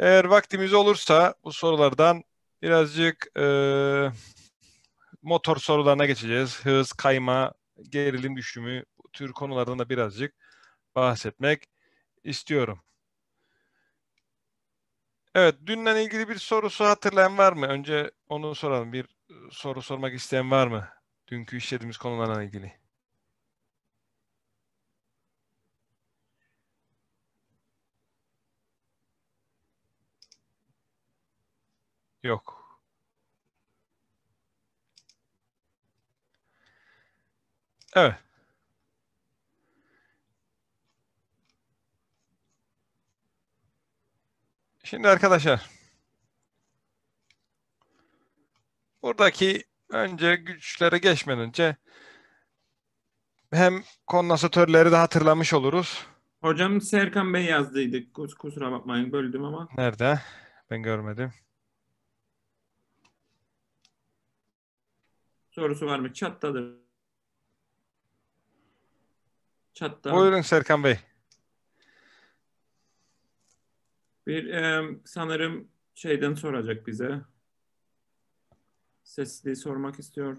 Eğer vaktimiz olursa bu sorulardan birazcık eee, motor sorularına geçeceğiz. Hız, kayma, gerilim düşümü bu tür konulardan da birazcık bahsetmek istiyorum. Evet, dünle ilgili bir sorusu hatırlayan var mı? Önce onu soralım. Bir e, soru sormak isteyen var mı? Dünkü işlediğimiz konularla ilgili. Yok. Evet. Şimdi arkadaşlar buradaki önce güçlere geçmeden önce hem kondansatörleri de hatırlamış oluruz. Hocam Serkan Bey yazdıydı. Kus- Kusura bakmayın böldüm ama. Nerede? Ben görmedim. Sorusu var mı? Chattadır. Chatta. Buyurun Serkan Bey. Bir e, sanırım şeyden soracak bize. Sesli sormak istiyor.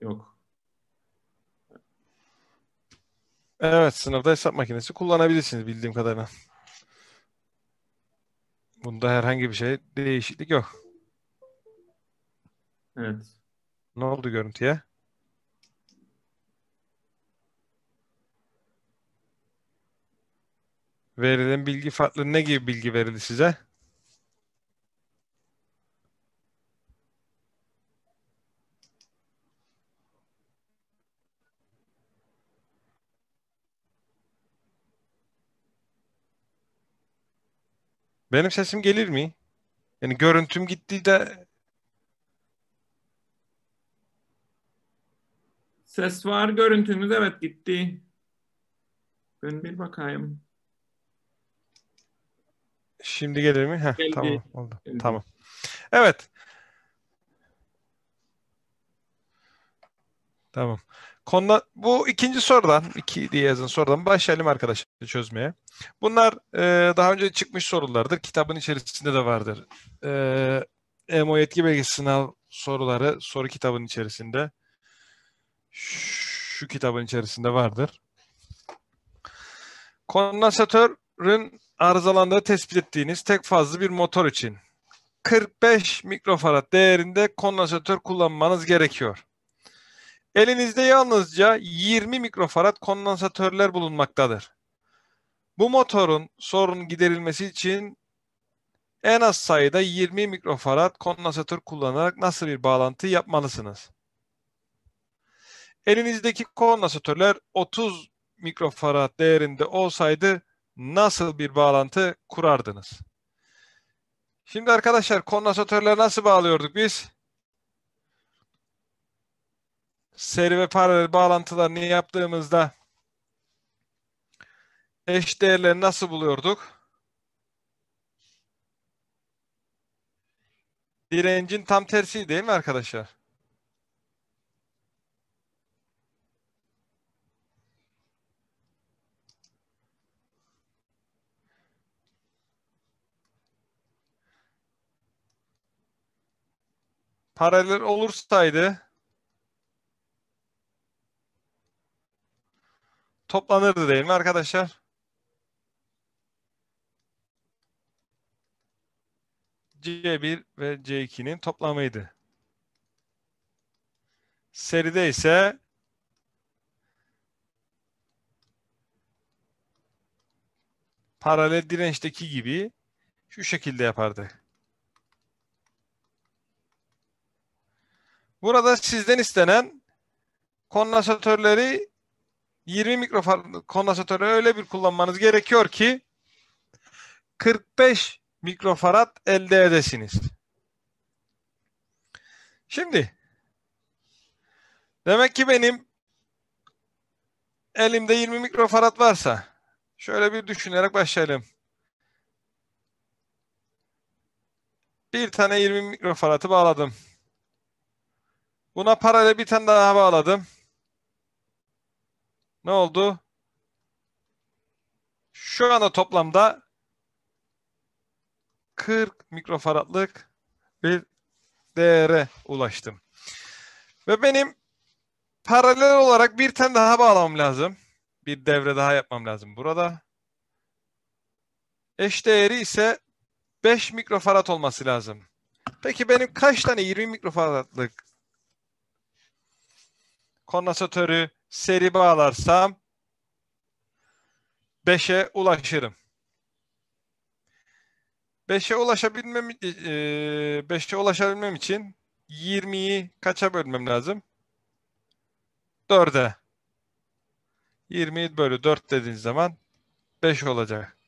Yok. Evet, sınıfta hesap makinesi kullanabilirsiniz bildiğim kadarıyla. Bunda herhangi bir şey değişiklik yok. Evet. Ne oldu görüntüye? Verilen bilgi farklı ne gibi bilgi verildi size? Benim sesim gelir mi? Yani görüntüm gitti de Ses var, görüntümüz evet gitti. Ben bir bakayım. şimdi gelir mi? Heh, Geldi. tamam oldu. Geldi. Tamam. Evet. Tamam. Konuda, bu ikinci sorudan, iki diye yazın sorudan başlayalım arkadaşlar çözmeye. Bunlar e, daha önce çıkmış sorulardır. Kitabın içerisinde de vardır. E, EMO yetki belgesi sınav soruları soru kitabının içerisinde. Şu kitabın içerisinde vardır. Kondansatörün arızalandığı tespit ettiğiniz tek fazlı bir motor için 45 mikrofarad değerinde kondansatör kullanmanız gerekiyor. Elinizde yalnızca 20 mikrofarad kondansatörler bulunmaktadır. Bu motorun sorunun giderilmesi için en az sayıda 20 mikrofarad kondansatör kullanarak nasıl bir bağlantı yapmalısınız? Elinizdeki kondansatörler 30 mikrofarad değerinde olsaydı nasıl bir bağlantı kurardınız? Şimdi arkadaşlar kondansatörleri nasıl bağlıyorduk biz? Seri ve paralel bağlantılarını yaptığımızda eş değerleri nasıl buluyorduk? Direncin tam tersi değil mi arkadaşlar? Paralel olursaydı toplanırdı değil mi arkadaşlar? C1 ve C2'nin toplamıydı. Seride ise paralel dirençteki gibi şu şekilde yapardı. Burada sizden istenen kondansatörleri 20 mikrofarad kondansatörü öyle bir kullanmanız gerekiyor ki 45 mikrofarad elde edesiniz. Şimdi demek ki benim elimde 20 mikrofarad varsa şöyle bir düşünerek başlayalım. Bir tane 20 mikrofaradı bağladım. Buna paralel bir tane daha bağladım. Ne oldu? Şu anda toplamda 40 mikrofaradlık bir değere ulaştım. Ve benim paralel olarak bir tane daha bağlamam lazım. Bir devre daha yapmam lazım burada. Eş değeri ise 5 mikrofarad olması lazım. Peki benim kaç tane 20 mikrofaradlık kondansatörü seri bağlarsam 5'e ulaşırım. 5'e ulaşabilmem 5'e ulaşabilmem için 20'yi kaça bölmem lazım? 4'e. 20 bölü 4 dediğiniz zaman 5 olacak.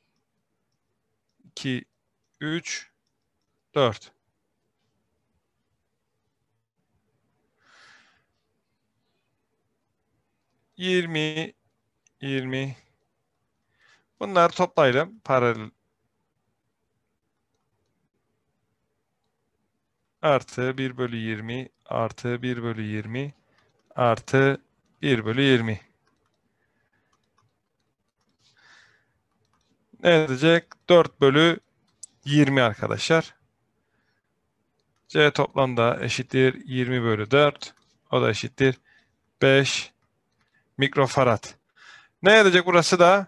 2 3 4 20 20 Bunlar toplayalım. Paralel artı 1 bölü 20 artı 1 bölü 20 artı 1 bölü 20. Ne edecek? 4 bölü 20 arkadaşlar. C toplamda eşittir 20 bölü 4. O da eşittir 5 mikrofarad. Ne edecek burası da?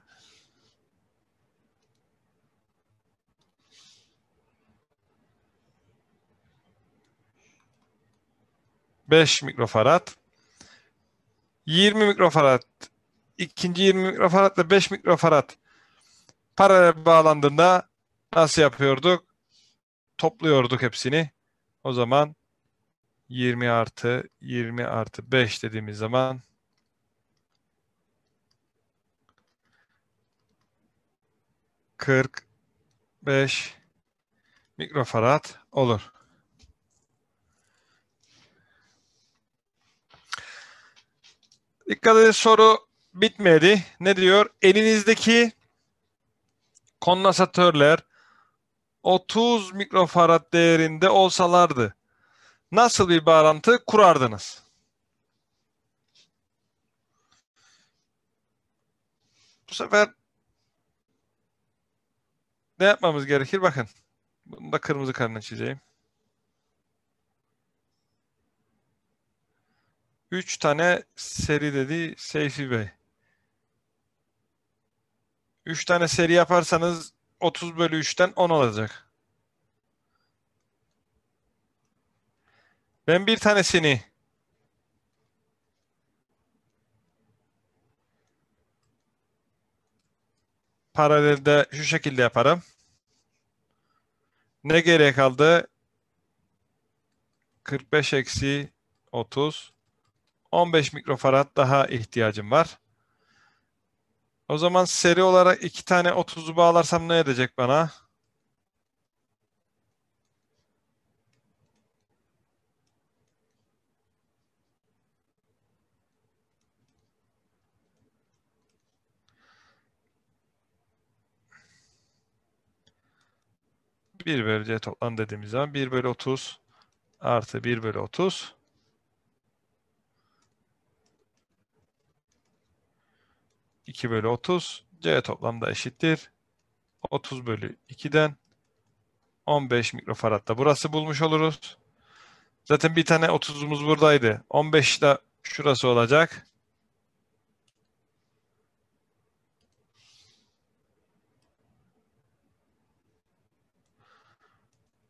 Beş mikrofarad. 20 mikrofarad. İkinci 20 mikrofarad ile 5 mikrofarad paralel bağlandığında nasıl yapıyorduk? Topluyorduk hepsini. O zaman 20 artı 20 artı 5 dediğimiz zaman kırk beş mikrofarad olur. Dikkat edin soru bitmedi. Ne diyor? Elinizdeki kondansatörler 30 mikrofarad değerinde olsalardı nasıl bir bağlantı kurardınız? Bu sefer ne yapmamız gerekir? Bakın. Bunu da kırmızı karına çizeyim. 3 tane seri dedi Seyfi Bey. 3 tane seri yaparsanız 30 bölü 3'ten 10 olacak. Ben bir tanesini paralelde şu şekilde yaparım. Ne gerek kaldı? 45 eksi 30 15 mikrofarad daha ihtiyacım var. O zaman seri olarak iki tane 30'u bağlarsam ne edecek bana? Bir bölü C toplam dediğimiz zaman 1 bölü 30 artı 1 bölü 30 2 bölü 30. C toplamda eşittir. 30 bölü 2'den 15 mikrofaradda burası bulmuş oluruz. Zaten bir tane 30'umuz buradaydı. 15 de şurası olacak.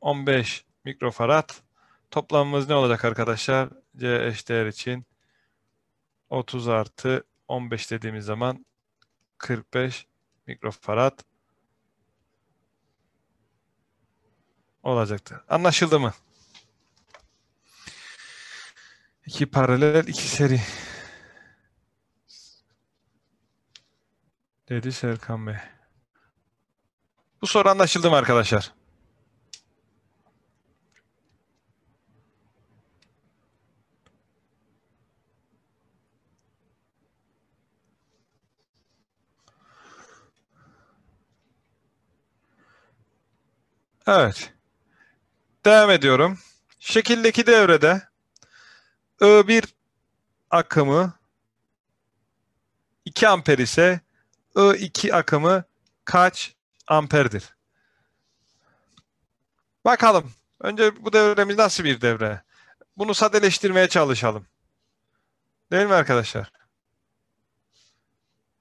On beş mikrofarad. Toplamımız ne olacak arkadaşlar? C eşdeğer için 30 artı 15 dediğimiz zaman 45 mikrofarad olacaktır. Anlaşıldı mı? İki paralel, iki seri. Dedi Serkan Bey. Bu soru anlaşıldı mı arkadaşlar? Evet. Devam ediyorum. Şekildeki devrede I1 akımı 2 amper ise I2 akımı kaç amperdir? Bakalım. Önce bu devremiz nasıl bir devre? Bunu sadeleştirmeye çalışalım. Değil mi arkadaşlar?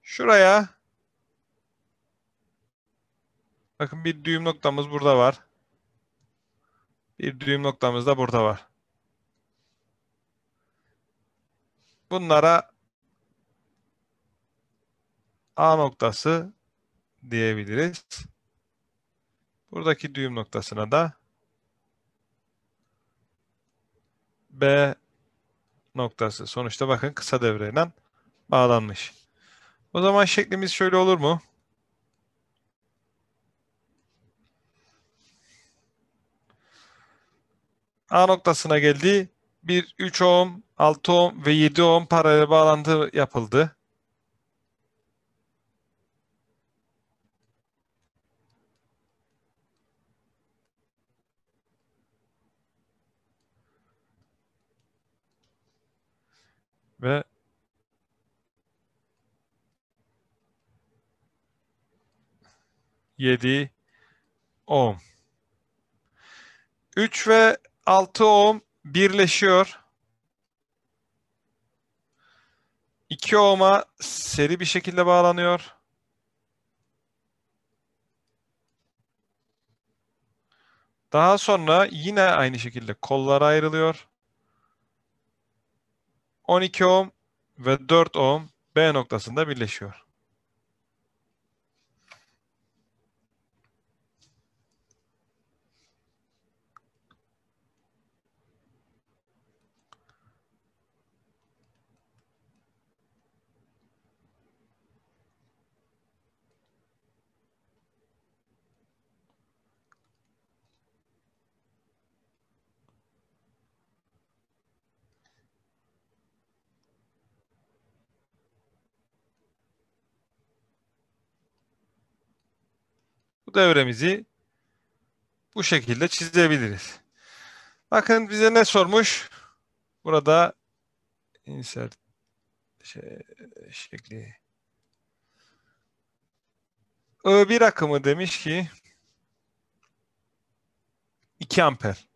Şuraya bakın bir düğüm noktamız burada var. Bir düğüm noktamız da burada var. Bunlara A noktası diyebiliriz. Buradaki düğüm noktasına da B noktası. Sonuçta bakın kısa devreyle bağlanmış. O zaman şeklimiz şöyle olur mu? A noktasına geldi. Bir 3 ohm, 6 ohm ve 7 ohm paralel bağlantı yapıldı. Ve yedi ohm. 3 ve 6 ohm birleşiyor. 2 ohm'a seri bir şekilde bağlanıyor. Daha sonra yine aynı şekilde kollara ayrılıyor. 12 ohm ve 4 ohm B noktasında birleşiyor. Bu devremizi bu şekilde çizebiliriz. Bakın bize ne sormuş? Burada insert şey, şekli I1 akımı demiş ki 2 amper.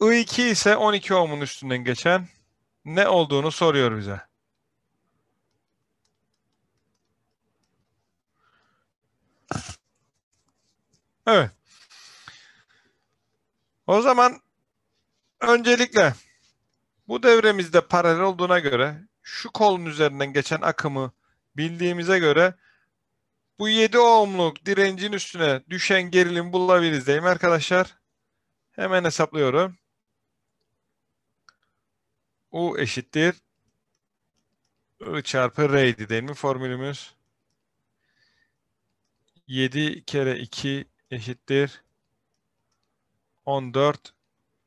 I2 ise 12 ohmun üstünden geçen ne olduğunu soruyor bize. Evet. O zaman öncelikle bu devremizde paralel olduğuna göre şu kolun üzerinden geçen akımı bildiğimize göre bu 7 ohmluk direncin üstüne düşen gerilim bulabiliriz değil mi arkadaşlar? Hemen hesaplıyorum. U eşittir I çarpı R'ydi değil mi formülümüz? 7 kere 2 eşittir 14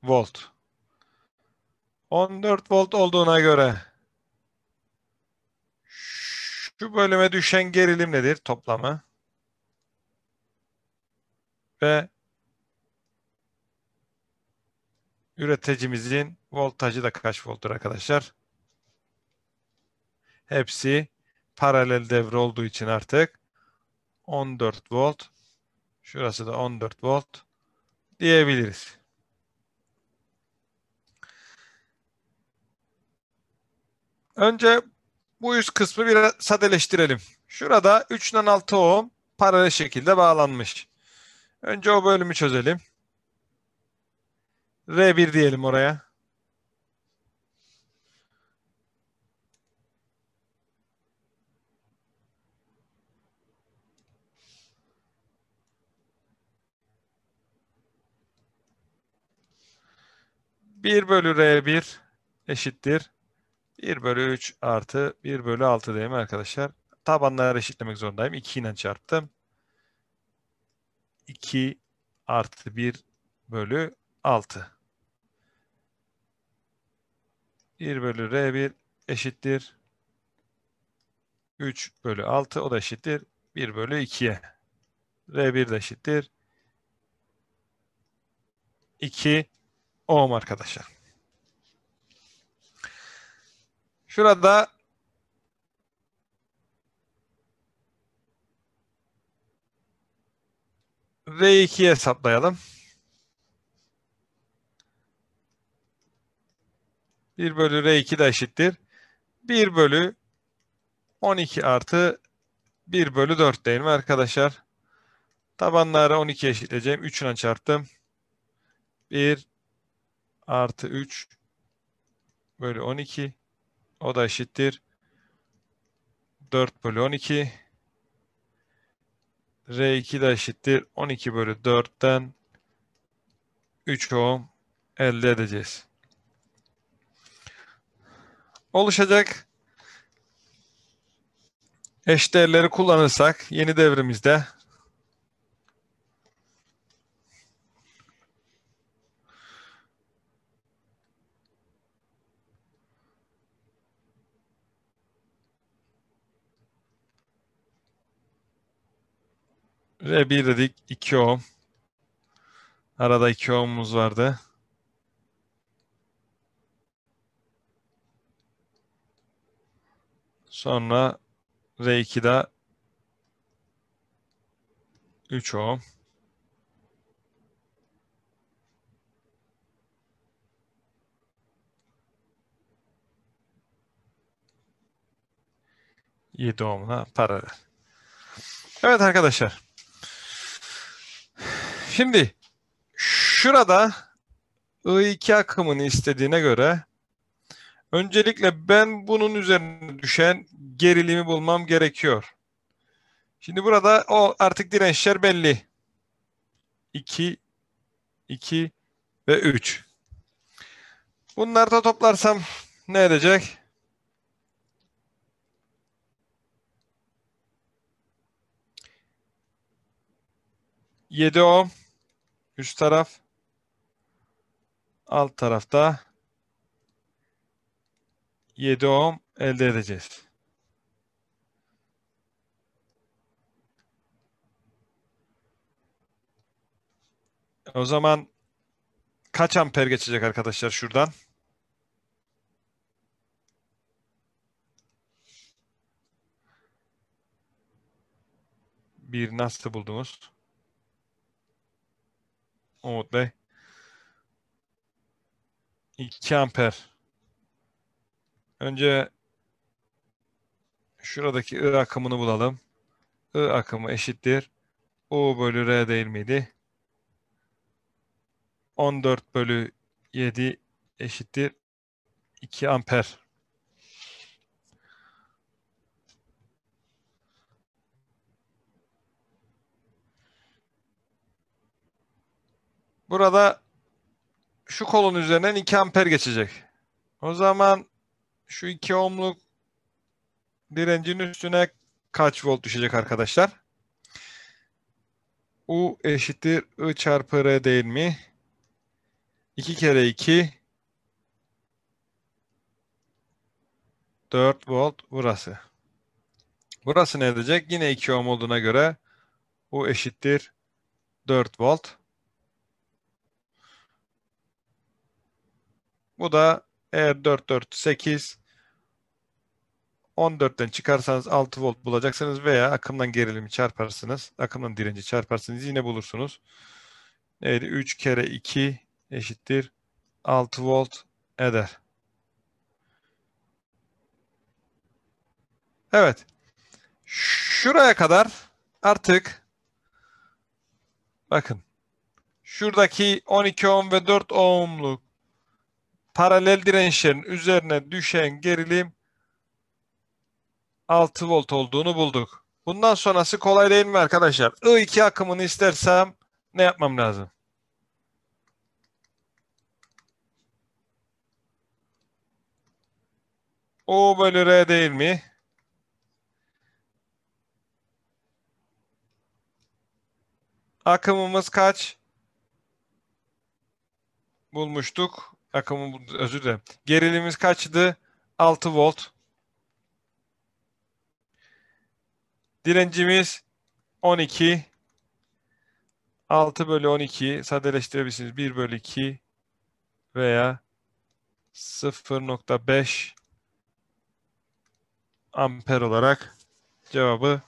volt. 14 volt olduğuna göre şu bölüme düşen gerilim nedir toplamı? Ve üreticimizin voltajı da kaç volttur arkadaşlar? Hepsi paralel devre olduğu için artık 14 volt. Şurası da 14 volt diyebiliriz. Önce bu üst kısmı biraz sadeleştirelim. Şurada 3'den 6 ohm paralel şekilde bağlanmış. Önce o bölümü çözelim. R1 diyelim oraya. Bir bölü R1 eşittir. 1 bölü 3 artı 1 bölü 6 değil mi arkadaşlar? Tabanları eşitlemek zorundayım. 2 ile çarptım. 2 artı 1 bölü 6. 1 bölü R1 eşittir. 3 bölü 6 o da eşittir. 1 bölü 2'ye. R1 de eşittir. 2 ohm arkadaşlar. Şurada R2'yi hesaplayalım. 1 bölü R2 de eşittir. 1 bölü 12 artı 1 bölü 4 değil mi arkadaşlar? Tabanları 12 eşitleyeceğim. 3 ile çarptım. 1 artı 3 bölü 12. O da eşittir. 4 bölü 12. R2 de eşittir. 12 bölü 4'ten 3 ohm elde edeceğiz. Oluşacak eşdeğerleri kullanırsak yeni devrimizde R1 dedik 2 ohm. Arada 2 ohmumuz vardı. Sonra R2'de 3 ohm. Yedi ohmuna paralel. Evet arkadaşlar. Şimdi şurada I2 akımını istediğine göre öncelikle ben bunun üzerine düşen gerilimi bulmam gerekiyor. Şimdi burada o artık dirençler belli. 2, 2 ve 3. Bunları da toplarsam ne edecek? Yedi ohm üst taraf alt tarafta 7 ohm elde edeceğiz. O zaman kaç amper geçecek arkadaşlar şuradan? Bir nasıl buldunuz? Umut Bey. 2 amper. Önce şuradaki I akımını bulalım. I akımı eşittir. U bölü R değil miydi? 14 bölü 7 eşittir 2 amper. Burada şu kolun üzerinden 2 amper geçecek. O zaman şu 2 ohmluk direncin üstüne kaç volt düşecek arkadaşlar? U eşittir I çarpı R değil mi? 2 kere 2 4 volt burası. Burası ne edecek? Yine 2 ohm olduğuna göre U eşittir 4 volt. Bu da eğer 4 4 8 14'ten çıkarsanız 6 volt bulacaksınız veya akımdan gerilimi çarparsınız. Akımdan direnci çarparsınız yine bulursunuz. Neydi? 3 kere 2 eşittir 6 volt eder. Evet. Şuraya kadar artık bakın şuradaki 12 ohm ve 4 ohmluk paralel dirençlerin üzerine düşen gerilim 6 volt olduğunu bulduk. Bundan sonrası kolay değil mi arkadaşlar? I2 akımını istersem ne yapmam lazım? O bölü R değil mi? Akımımız kaç? Bulmuştuk. Akımı özür dilerim. Gerilimimiz kaçtı? 6 volt. Direncimiz 12. 6 bölü 12 sadeleştirebilirsiniz. 1 bölü 2 veya 0.5 amper olarak cevabı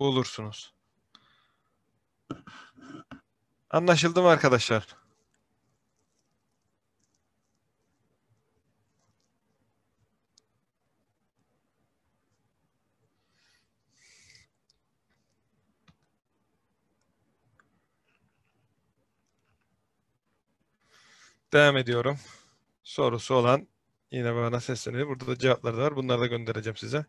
bulursunuz. Anlaşıldı mı arkadaşlar? Devam ediyorum. Sorusu olan yine bana sesleniyor. Burada da cevapları da var. Bunları da göndereceğim size.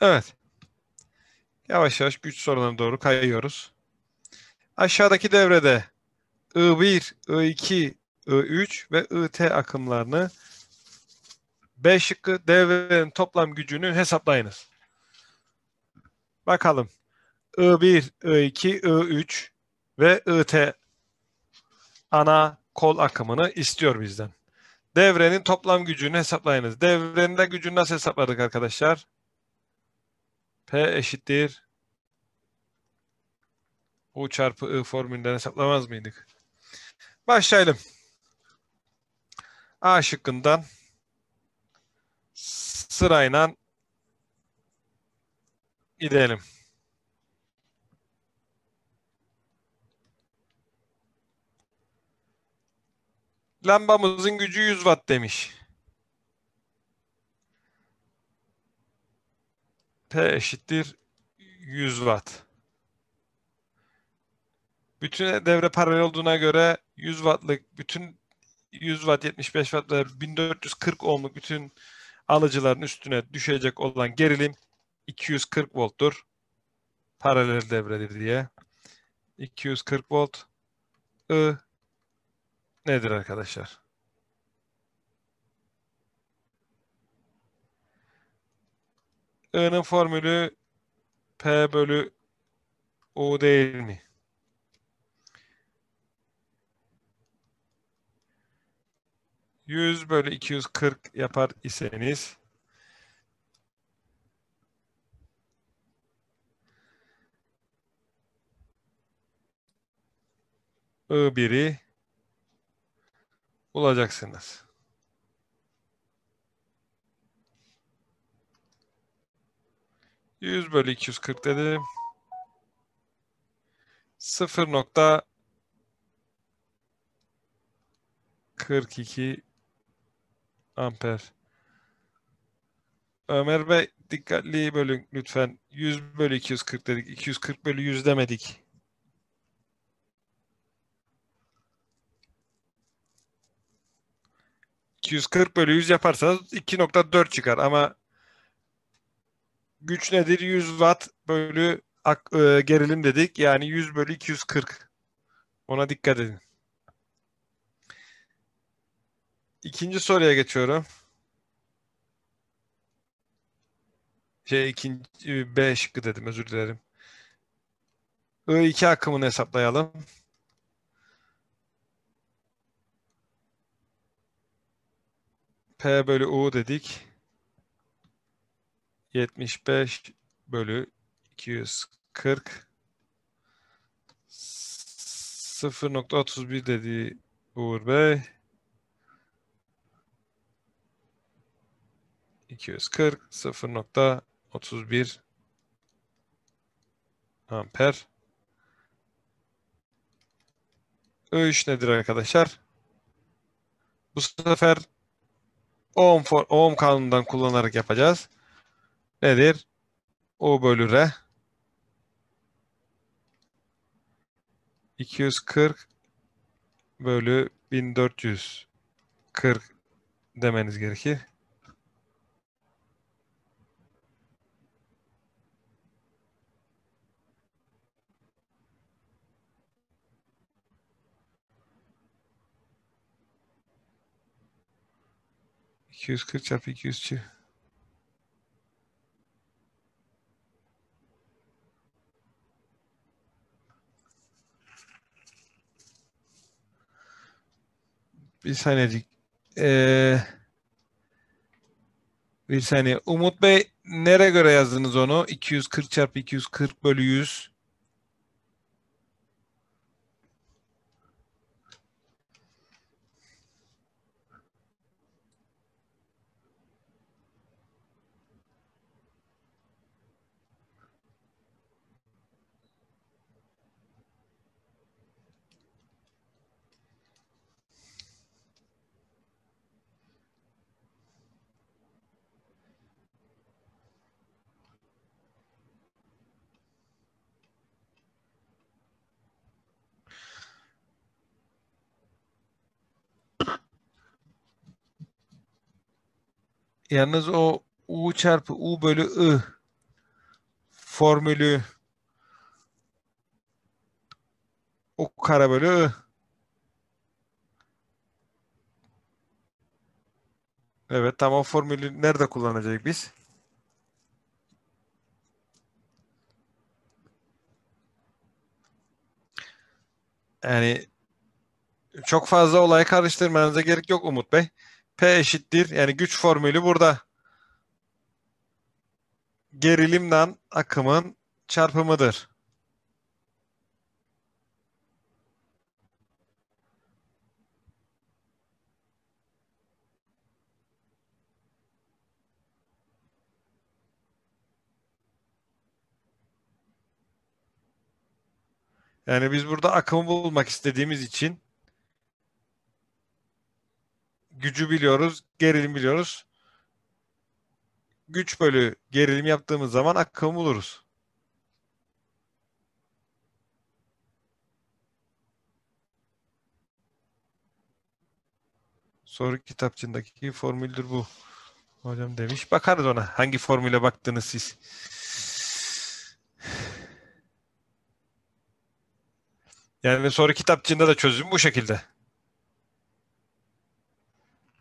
Evet. Yavaş yavaş güç sorularına doğru kayıyoruz. Aşağıdaki devrede I1, I2, I3 ve IT akımlarını B şıkkı devrenin toplam gücünü hesaplayınız. Bakalım. I1, I2, I3 ve IT ana kol akımını istiyor bizden. Devrenin toplam gücünü hesaplayınız. Devrenin de gücünü nasıl hesapladık arkadaşlar? P eşittir U çarpı I formülünden hesaplamaz mıydık? Başlayalım. A şıkkından sırayla gidelim. Lambamızın gücü 100 watt demiş. P eşittir 100 watt. Bütün devre paralel olduğuna göre 100 wattlık bütün 100 watt 75 watt ve 1440 ohmluk bütün alıcıların üstüne düşecek olan gerilim 240 volttur. Paralel devredir diye. 240 volt I nedir arkadaşlar? I'nın formülü P bölü U değil mi? Yüz bölü 240 yapar iseniz I1'i bulacaksınız. Yüz bölü 240 dedim. 0.42 amper. Ömer Bey dikkatli bölün lütfen. 100 bölü 240 dedik. 240 bölü 100 demedik. ...240 bölü 100 yaparsanız 2.4 çıkar ama... ...güç nedir? 100 watt bölü e, gerilim dedik. Yani 100 bölü 240. Ona dikkat edin. İkinci soruya geçiyorum. Şey ikinci B şıkkı dedim özür dilerim. I2 akımını hesaplayalım. P bölü U dedik. 75 bölü 240 0.31 dedi Uğur Bey. 240 0.31 amper. I3 nedir arkadaşlar? Bu sefer ohm, for, ohm kanunundan kullanarak yapacağız. Nedir? O bölü R. 240 bölü 1440 demeniz gerekir. İki yüz kırk çarpı iki yüz çi- Bir saniyecik. Ee, bir saniye. Umut Bey nereye göre yazdınız onu? 240 çarpı 240 bölü 100. Yalnız o U çarpı U bölü I formülü U kare bölü I. Evet tamam o formülü nerede kullanacak biz? Yani çok fazla olay karıştırmanıza gerek yok Umut Bey. P eşittir. Yani güç formülü burada. Gerilimden akımın çarpımıdır. Yani biz burada akımı bulmak istediğimiz için gücü biliyoruz, gerilim biliyoruz. Güç bölü gerilim yaptığımız zaman akımı buluruz. Soru kitapçındaki formüldür bu. Hocam demiş. Bakarız ona. Hangi formüle baktınız siz? Yani soru kitapçığında da çözüm bu şekilde.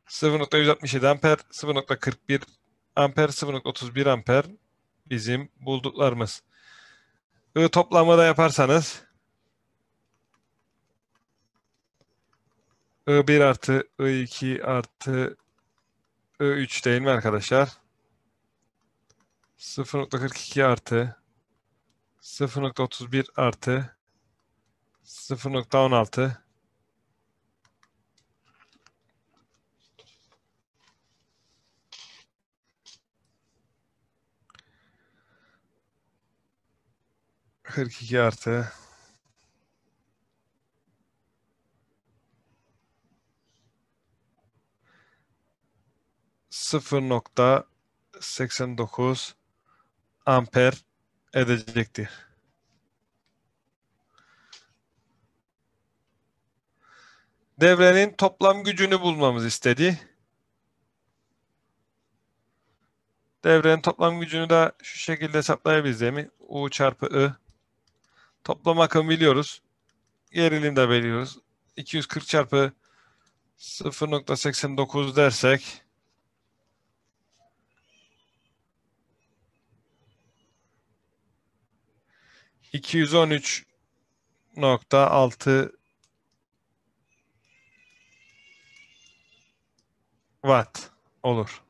0.167 amper, 0.41 amper, 0.31 amper bizim bulduklarımız. I toplamı da yaparsanız I1 artı I2 artı I3 değil mi arkadaşlar? 0.42 artı 0.31 artı 0.16 42 artı sıfır nokta seksen dokuz amper edecektir. Devrenin toplam gücünü bulmamız istedi. Devrenin toplam gücünü de şu şekilde hesaplayabiliriz değil mi? U çarpı I. Toplam akım biliyoruz. Gerilim de biliyoruz. 240 çarpı 0.89 dersek iki yüz on üç nokta altı watt olur.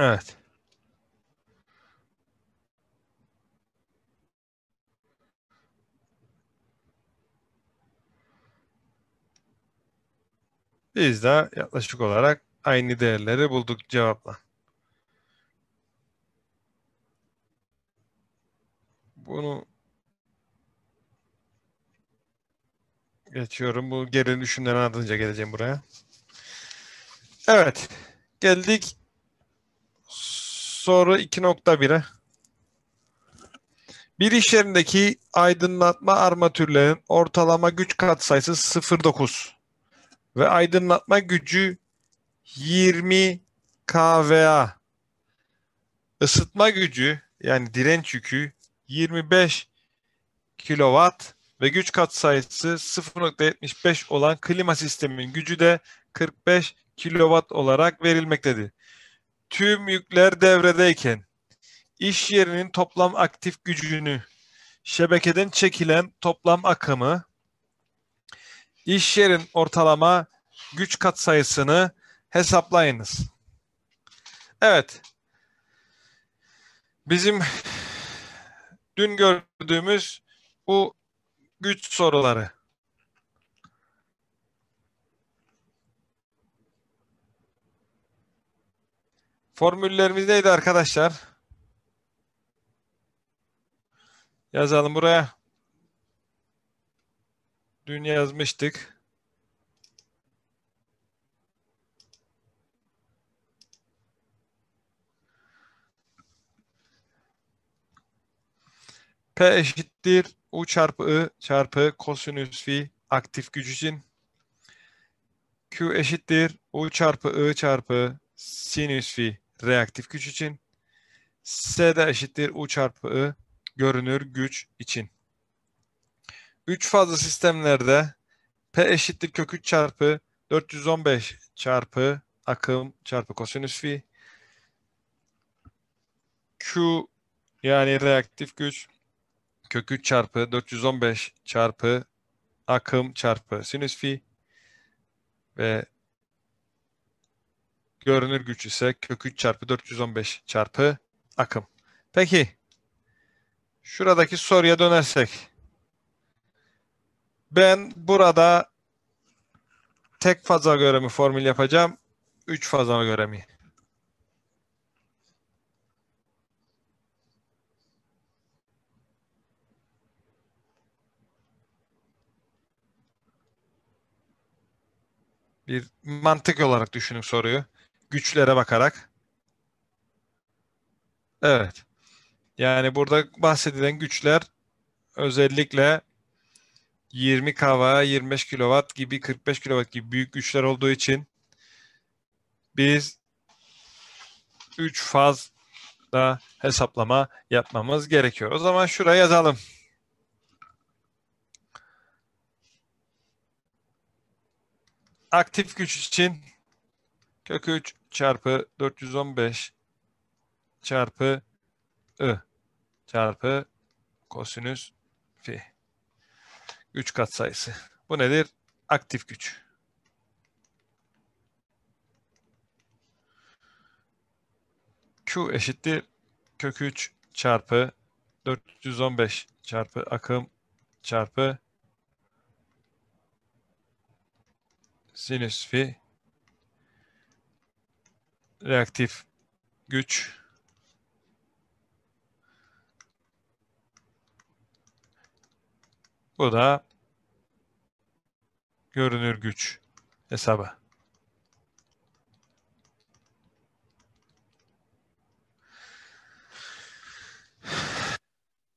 Evet. Biz de yaklaşık olarak aynı değerleri bulduk cevapla. Bunu geçiyorum. Bu geri düşümleri anlatınca geleceğim buraya. Evet. Geldik soru 2.1'e. Bir iş yerindeki aydınlatma armatürlerin ortalama güç katsayısı 0.9 ve aydınlatma gücü 20 kVA. Isıtma gücü yani direnç yükü 25 kW ve güç katsayısı 0.75 olan klima sisteminin gücü de 45 kW olarak verilmektedir. Tüm yükler devredeyken iş yerinin toplam aktif gücünü şebekeden çekilen toplam akımı iş yerin ortalama güç katsayısını hesaplayınız. Evet. Bizim dün gördüğümüz bu güç soruları. Formüllerimiz neydi arkadaşlar? Yazalım buraya. Dün yazmıştık. P eşittir U çarpı I çarpı kosinüs fi aktif güç için. Q eşittir U çarpı I çarpı sinüs fi reaktif güç için. S de eşittir U çarpı I görünür güç için. Üç fazlı sistemlerde P eşittir kök 3 çarpı 415 çarpı akım çarpı kosinüs fi. Q yani reaktif güç kök 3 çarpı 415 çarpı akım çarpı sinüs fi ve görünür güç ise kök 3 çarpı 415 çarpı akım. Peki şuradaki soruya dönersek ben burada tek faza göre mi formül yapacağım? Üç faza göre mi? Bir mantık olarak düşünün soruyu. Güçlere bakarak. Evet. Yani burada bahsedilen güçler özellikle 20 kW, 25 kW gibi 45 kW gibi büyük güçler olduğu için biz 3 fazla hesaplama yapmamız gerekiyor. O zaman şuraya yazalım. Aktif güç için kök 3 çarpı 415 çarpı I çarpı kosinüs fi. Güç katsayısı. Bu nedir? Aktif güç. Q eşittir kök 3 çarpı 415 çarpı akım çarpı sinüs fi reaktif güç Bu da görünür güç hesabı.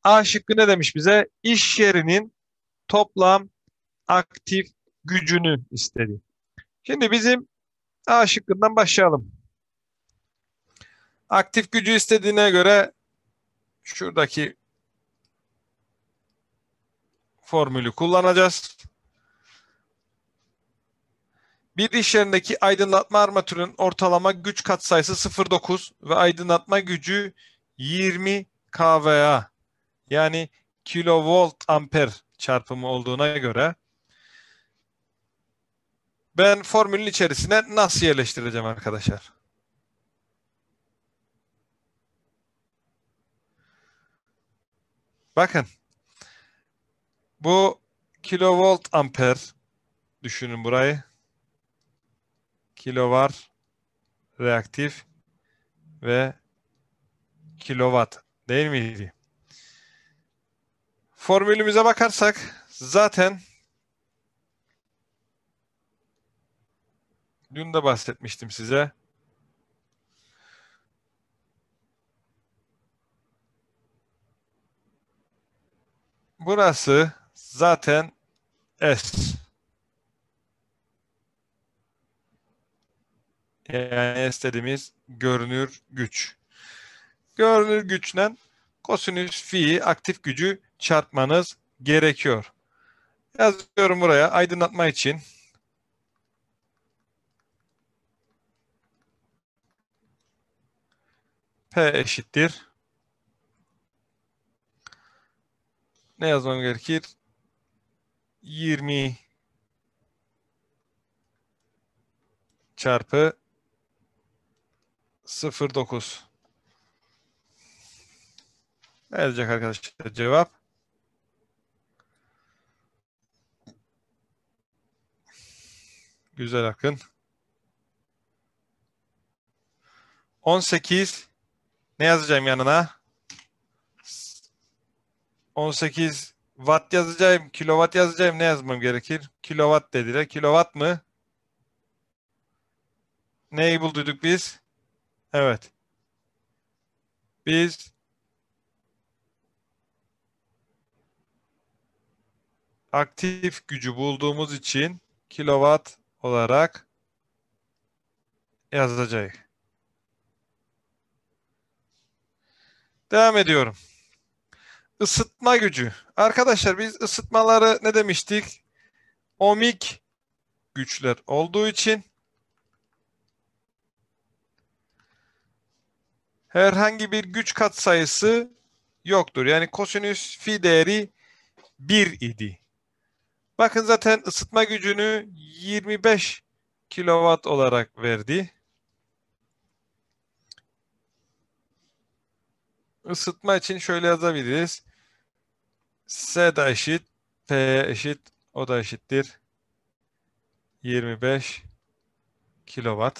A şıkkı ne demiş bize? İş yerinin toplam aktif gücünü istedi. Şimdi bizim A şıkkından başlayalım. Aktif gücü istediğine göre şuradaki formülü kullanacağız. Bir iş yerindeki aydınlatma armatürün ortalama güç katsayısı 0.9 ve aydınlatma gücü 20 kVA yani kilovolt amper çarpımı olduğuna göre ben formülün içerisine nasıl yerleştireceğim arkadaşlar? Bakın bu kilovolt amper düşünün burayı. Kilovar reaktif ve kilowatt değil miydi? Formülümüze bakarsak zaten dün de bahsetmiştim size. Burası zaten S. Yani S dediğimiz görünür güç. Görünür güçle kosinüs fi aktif gücü çarpmanız gerekiyor. Yazıyorum buraya aydınlatma için. P eşittir. Ne yazmam gerekir? 20 çarpı 0.9 ne yazacak arkadaşlar cevap? Güzel akın. 18 ne yazacağım yanına? 18 watt yazacağım, kilowatt yazacağım. Ne yazmam gerekir? Kilowatt dediler. Kilowatt mı? Neyi bulduyduk biz? Evet. Biz aktif gücü bulduğumuz için kilowatt olarak yazacağız. Devam ediyorum. Isıtma gücü. Arkadaşlar biz ısıtmaları ne demiştik? Ohmik güçler olduğu için herhangi bir güç katsayısı yoktur. Yani kosinüs fi değeri 1 idi. Bakın zaten ısıtma gücünü 25 kilowatt olarak verdi. Isıtma için şöyle yazabiliriz. S da eşit, P eşit, o da eşittir. 25 kilowatt.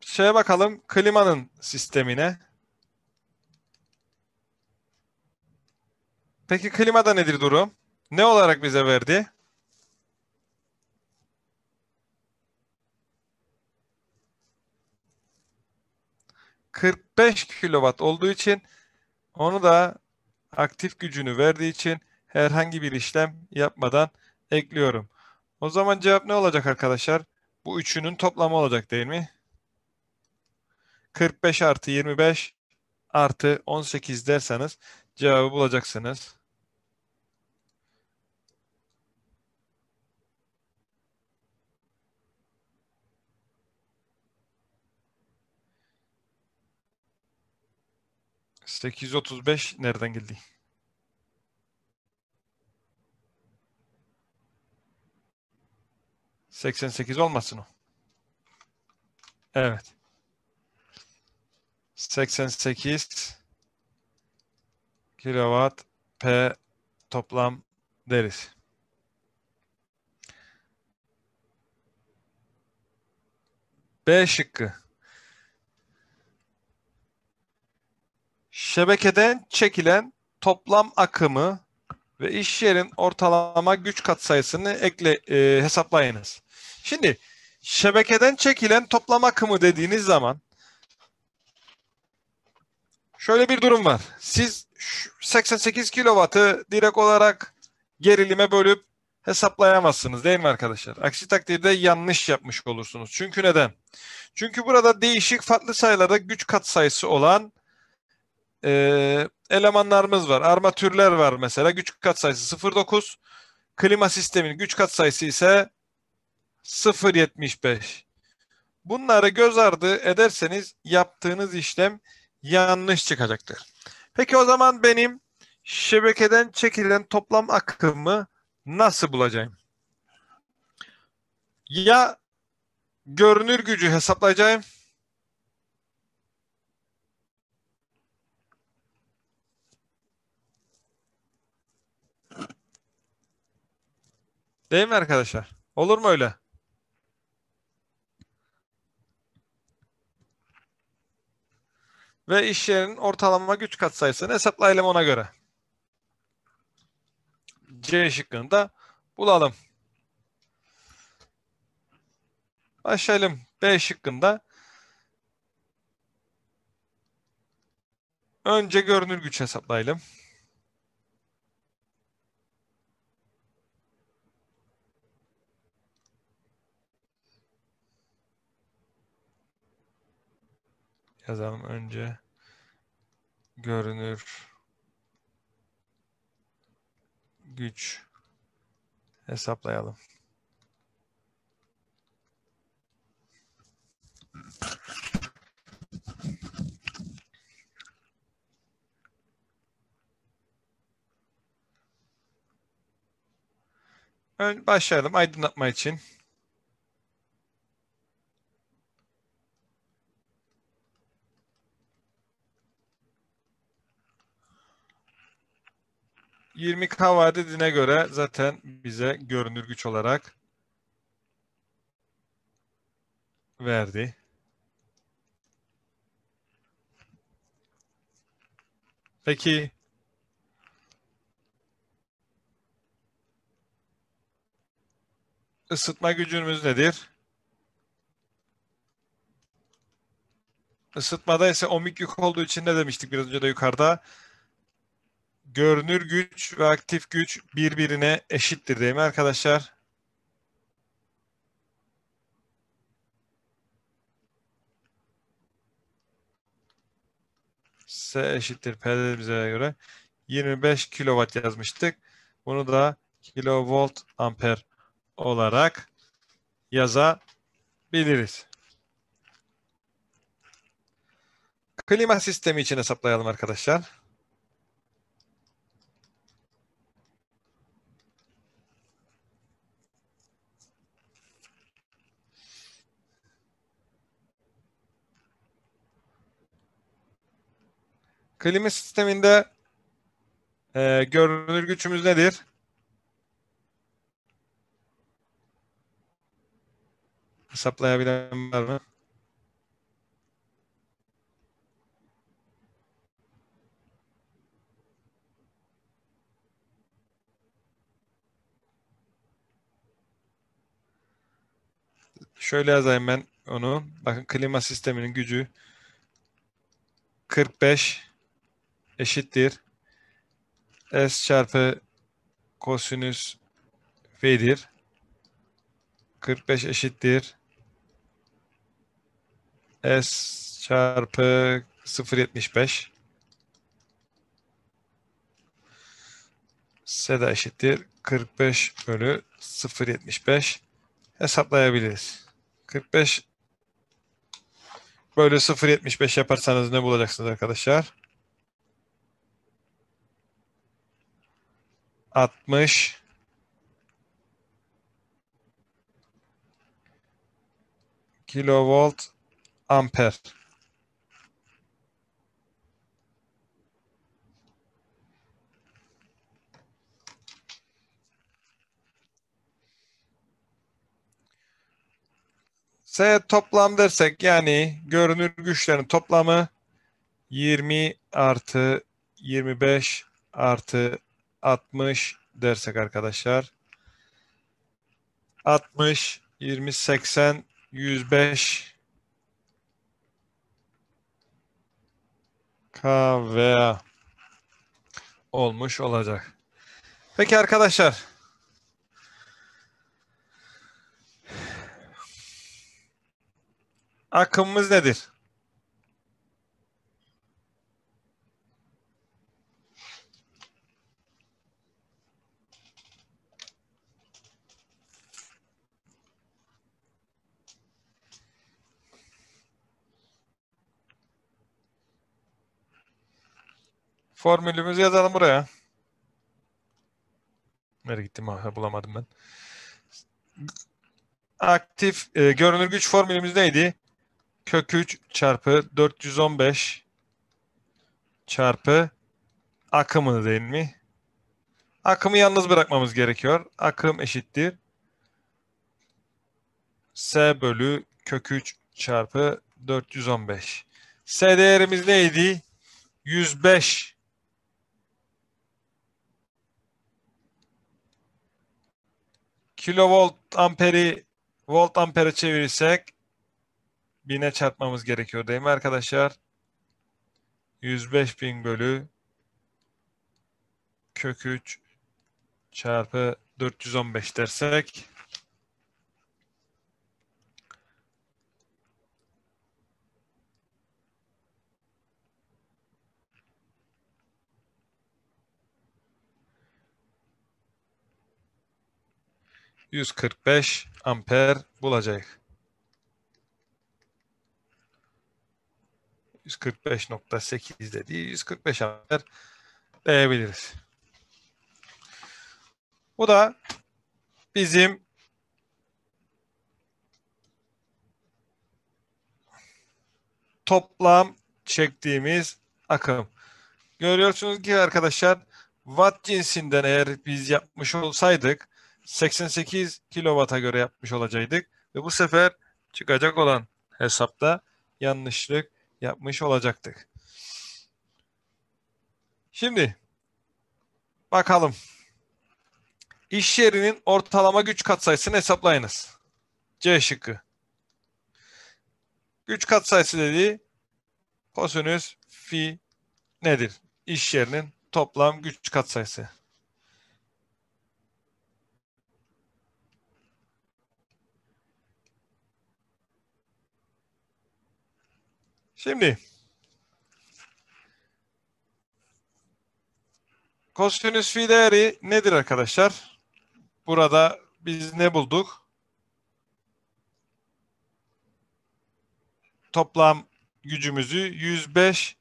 Şeye bakalım klimanın sistemine. Peki klimada nedir durum? Ne olarak bize verdi? ...45 kilowatt olduğu için... ...onu da aktif gücünü verdiği için... ...herhangi bir işlem yapmadan ekliyorum. O zaman cevap ne olacak arkadaşlar? Bu üçünün toplamı olacak değil mi? 45 artı 25 artı 18 derseniz cevabı bulacaksınız. Sekiz otuz beş nereden geldi? Seksen sekiz olmasın o. Evet. 88 kilowatt P toplam deriz. B şıkkı. Şebekeden çekilen toplam akımı ve iş yerin ortalama güç katsayısını ekle e, hesaplayınız. Şimdi şebekeden çekilen toplam akımı dediğiniz zaman Şöyle bir durum var. Siz 88 kilovatı direkt olarak gerilime bölüp hesaplayamazsınız değil mi arkadaşlar? Aksi takdirde yanlış yapmış olursunuz. Çünkü neden? Çünkü burada değişik farklı sayılarda güç katsayısı olan e, elemanlarımız var. Armatürler var mesela. Güç katsayısı 0.9. Klima sisteminin güç katsayısı ise 0.75. Bunları göz ardı ederseniz yaptığınız işlem yanlış çıkacaktır. Peki o zaman benim şebekeden çekilen toplam akımı nasıl bulacağım? Ya görünür gücü hesaplayacağım. Değil mi arkadaşlar? Olur mu öyle? ve iş yerinin ortalama güç katsayısını hesaplayalım ona göre. C şıkkını da bulalım. Başlayalım. B şıkkında önce görünür güç hesaplayalım. Yazalım önce. Görünür güç hesaplayalım. Ön başlayalım aydınlatma için. 20K vadedine göre zaten bize görünür güç olarak verdi. Peki ısıtma gücümüz nedir? Isıtmada ise ohmik yük olduğu için ne demiştik biraz önce de yukarıda? Görünür güç ve aktif güç birbirine eşittir değil mi arkadaşlar? S eşittir P dediğimize göre 25 kilowatt yazmıştık. Bunu da kilovolt amper olarak yazabiliriz. Klima sistemi için hesaplayalım arkadaşlar. Klima sisteminde e, görünür gücümüz nedir? Hesaplayabilen var mı? Şöyle yazayım ben onu. Bakın klima sisteminin gücü 45 eşittir S çarpı kosinüs V'dir. 45 eşittir S çarpı 0.75 S de eşittir 45 bölü 0.75 hesaplayabiliriz. 45 bölü 0.75 yaparsanız ne bulacaksınız arkadaşlar? 60 kilovolt amper. S toplam dersek yani görünür güçlerin toplamı 20 artı 25 artı 60 dersek arkadaşlar 60 20 80 105 kVA olmuş olacak. Peki arkadaşlar akımımız nedir? Formülümüzü yazalım buraya. Nereye gittim? Bulamadım ben. Aktif e, görünür güç formülümüz neydi? Kök 3 çarpı 415 çarpı akımını değil mi? Akımı yalnız bırakmamız gerekiyor. Akım eşittir. S bölü kök 3 çarpı 415. S değerimiz neydi? 105 kilovolt amperi volt ampere çevirirsek bine çarpmamız gerekiyor değil mi arkadaşlar? 105 bin bölü kök 3 çarpı 415 dersek yüz kırk beş amper bulacak. 145.8 dediği 145 amper diyebiliriz. Bu da bizim toplam çektiğimiz akım. Görüyorsunuz ki arkadaşlar watt cinsinden eğer biz yapmış olsaydık 88 kilovata göre yapmış olacaktık ve bu sefer çıkacak olan hesapta yanlışlık yapmış olacaktık. Şimdi bakalım. İş yerinin ortalama güç katsayısını hesaplayınız. C şıkkı. Güç katsayısı dediği kosinüs fi nedir? İş yerinin toplam güç katsayısı. Şimdi kosinüs fi değeri nedir arkadaşlar? Burada biz ne bulduk? Toplam gücümüzü 105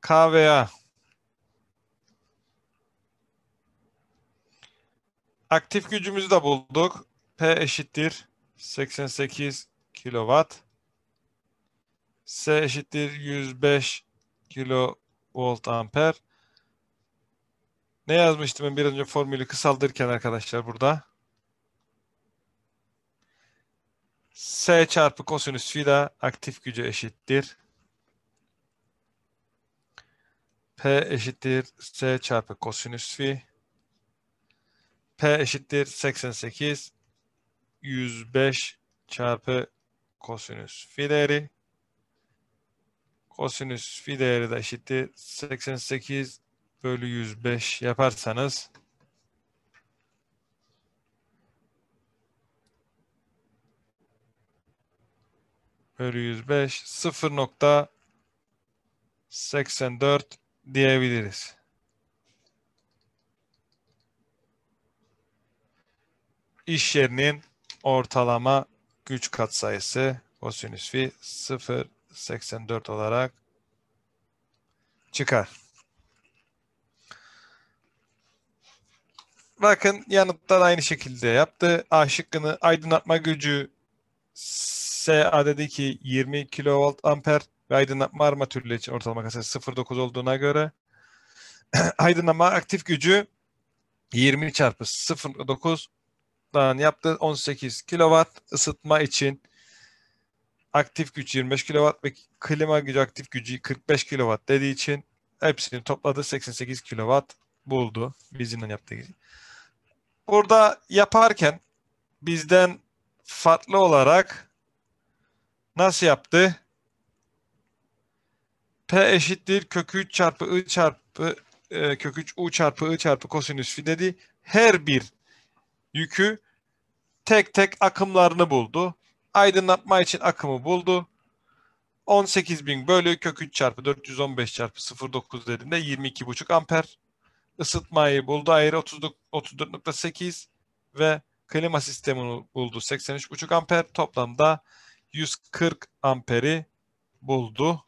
kVA. Aktif gücümüzü de bulduk. P eşittir 88 kilowatt. S eşittir 105 kilovolt amper. Ne yazmıştım ben bir önce formülü kısaldırırken arkadaşlar burada? S çarpı kosinüs fi de aktif gücü eşittir. P eşittir S çarpı kosinüs fi. P eşittir 88 105 çarpı kosinüs fi değeri. Kosinüs fi değeri de eşittir 88 bölü 105 yaparsanız bölü 105 0.84 diyebiliriz. İş yerinin ortalama güç katsayısı kosinüs fi 0.84 olarak çıkar. Bakın yanıtlar aynı şekilde yaptı. A şıkkını aydınlatma gücü S adedi ki 20 kilovolt amper ve aydınlatma armatürleri için ortalama kasası 0.9 olduğuna göre aydınlatma aktif gücü 20 çarpı 0.9'dan yaptı 18 kilowatt ısıtma için aktif güç 25 kilowatt ve klima gücü aktif gücü 45 kilowatt dediği için hepsini topladı 88 kilowatt buldu bizimle yaptığı gibi. Burada yaparken bizden farklı olarak nasıl yaptı? P eşittir kök 3 çarpı I çarpı e, kök 3 U çarpı I çarpı kosinüs fi dedi. Her bir yükü tek tek akımlarını buldu. Aydınlatma için akımı buldu. 18.000 bölü kök 3 çarpı 415 çarpı 0.9 dediğinde 22.5 amper. Isıtmayı buldu ayrı 34.8 ve klima sistemini buldu 83.5 amper. Toplamda 140 amperi buldu.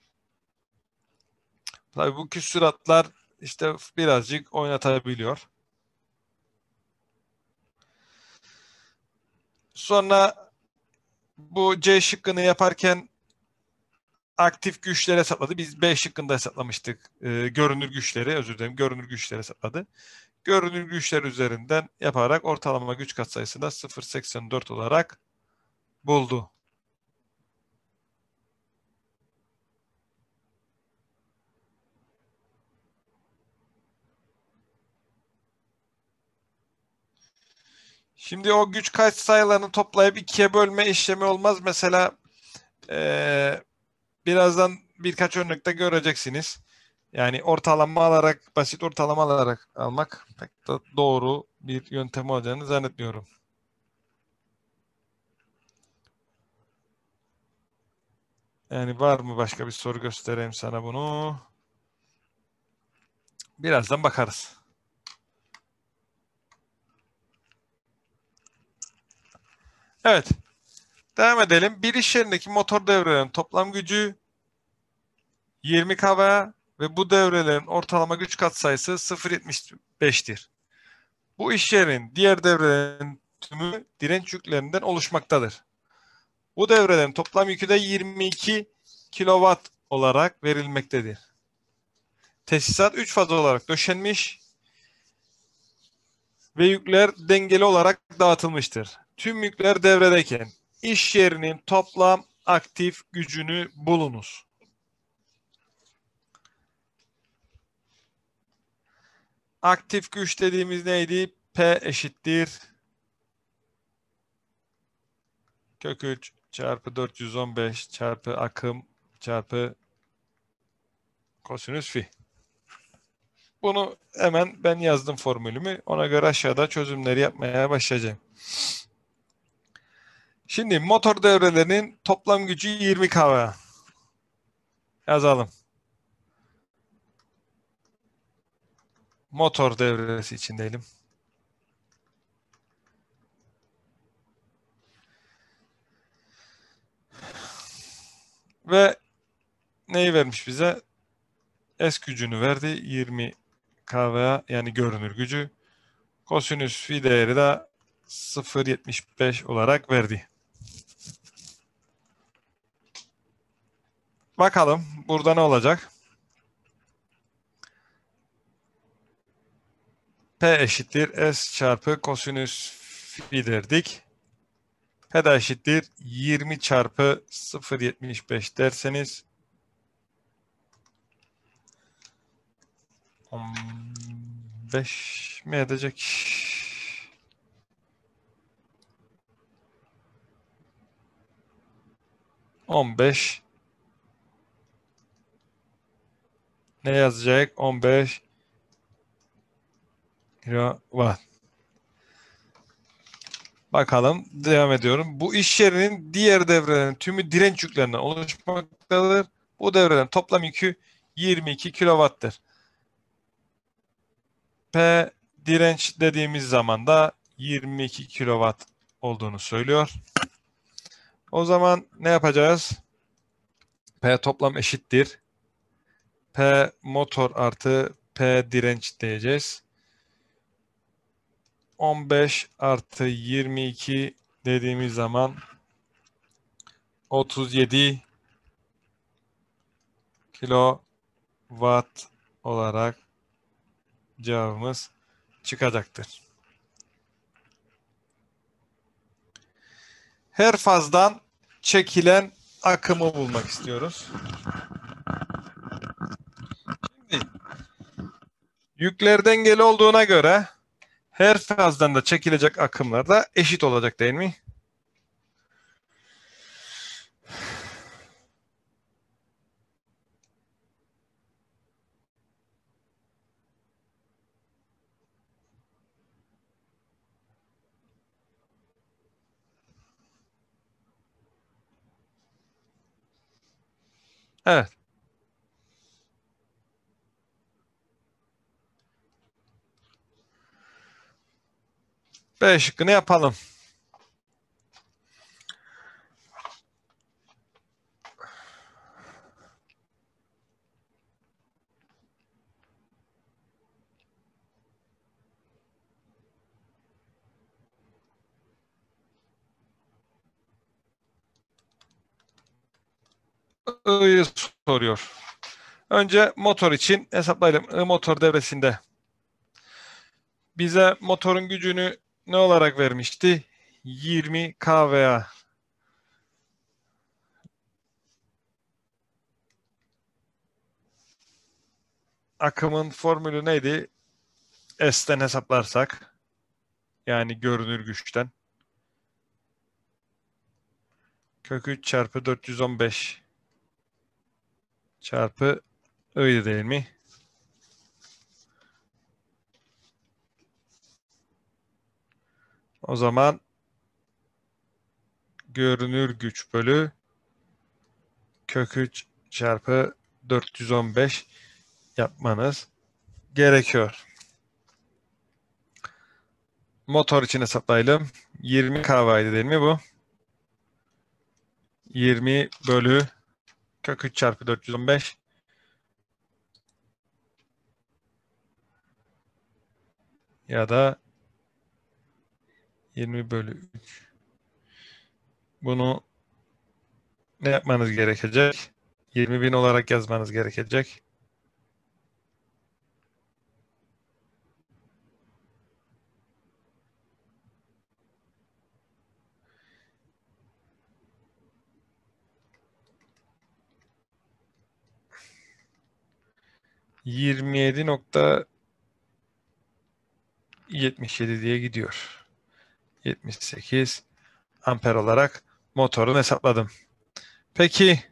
Tabii bu küsuratlar işte birazcık oynatabiliyor. Sonra bu C şıkkını yaparken aktif güçleri hesapladı. Biz B şıkkında hesaplamıştık. Ee, görünür güçleri, özür dilerim, görünür güçleri hesapladı. Görünür güçler üzerinden yaparak ortalama güç katsayısını da 0.84 olarak buldu. Şimdi o güç kaç sayılarını toplayıp ikiye bölme işlemi olmaz. Mesela ee, birazdan birkaç örnekte göreceksiniz. Yani ortalama alarak, basit ortalama alarak almak pek de doğru bir yöntem olacağını zannetmiyorum. Yani var mı başka bir soru göstereyim sana bunu? Birazdan bakarız. Evet. Devam edelim. Bir iş yerindeki motor devrelerin toplam gücü 20 kVA ve bu devrelerin ortalama güç katsayısı 0.75'tir. Bu iş yerinin diğer devrelerin tümü direnç yüklerinden oluşmaktadır. Bu devrelerin toplam yükü de 22 kW olarak verilmektedir. Tesisat 3 faz olarak döşenmiş ve yükler dengeli olarak dağıtılmıştır. Tüm yükler devredeyken iş yerinin toplam aktif gücünü bulunuz. Aktif güç dediğimiz neydi? P eşittir kök 3 çarpı 415 çarpı akım çarpı kosinüs fi. Bunu hemen ben yazdım formülümü. Ona göre aşağıda çözümleri yapmaya başlayacağım. Şimdi motor devrelerinin toplam gücü 20 kW. Yazalım. Motor devresi için diyelim. Ve neyi vermiş bize? S gücünü verdi. 20 kVA yani görünür gücü. Kosinüs fi değeri de 0.75 olarak verdi. Bakalım burada ne olacak? P eşittir S çarpı kosinüs fi derdik. P de eşittir 20 çarpı 0.75 derseniz 15 mi edecek? On beş. Ne yazacak? On beş. Kilowatt. Bakalım. Devam ediyorum. Bu iş yerinin diğer devrelerinin tümü direnç yüklerinden oluşmaktadır. Bu devrelerin toplam yükü 22 kilowattır. P direnç dediğimiz zaman da 22 kilowatt olduğunu söylüyor. O zaman ne yapacağız? P toplam eşittir. P motor artı P direnç diyeceğiz. 15 artı 22 dediğimiz zaman 37 kilowatt olarak cevabımız çıkacaktır. Her fazdan çekilen akımı bulmak istiyoruz. Yükler dengeli olduğuna göre her fazdan da çekilecek akımlar da eşit olacak değil mi? Evet. B şıkkını yapalım. I'yı soruyor. Önce motor için hesaplayalım. I motor devresinde bize motorun gücünü ne olarak vermişti? 20 kVA. Akımın formülü neydi? S'ten hesaplarsak yani görünür güçten kök 3 çarpı 415 çarpı I'ydı değil mi? O zaman görünür güç bölü kök 3 çarpı 415 yapmanız gerekiyor. Motor için hesaplayalım. 20 kV'ydı değil mi bu? 20 bölü kök 3 çarpı 415 ya da 20 bölü 3 bunu ne yapmanız gerekecek? 20 bin olarak yazmanız gerekecek. Yirmi yedi nokta yetmiş yedi diye gidiyor. 78 amper olarak motorunu hesapladım. Peki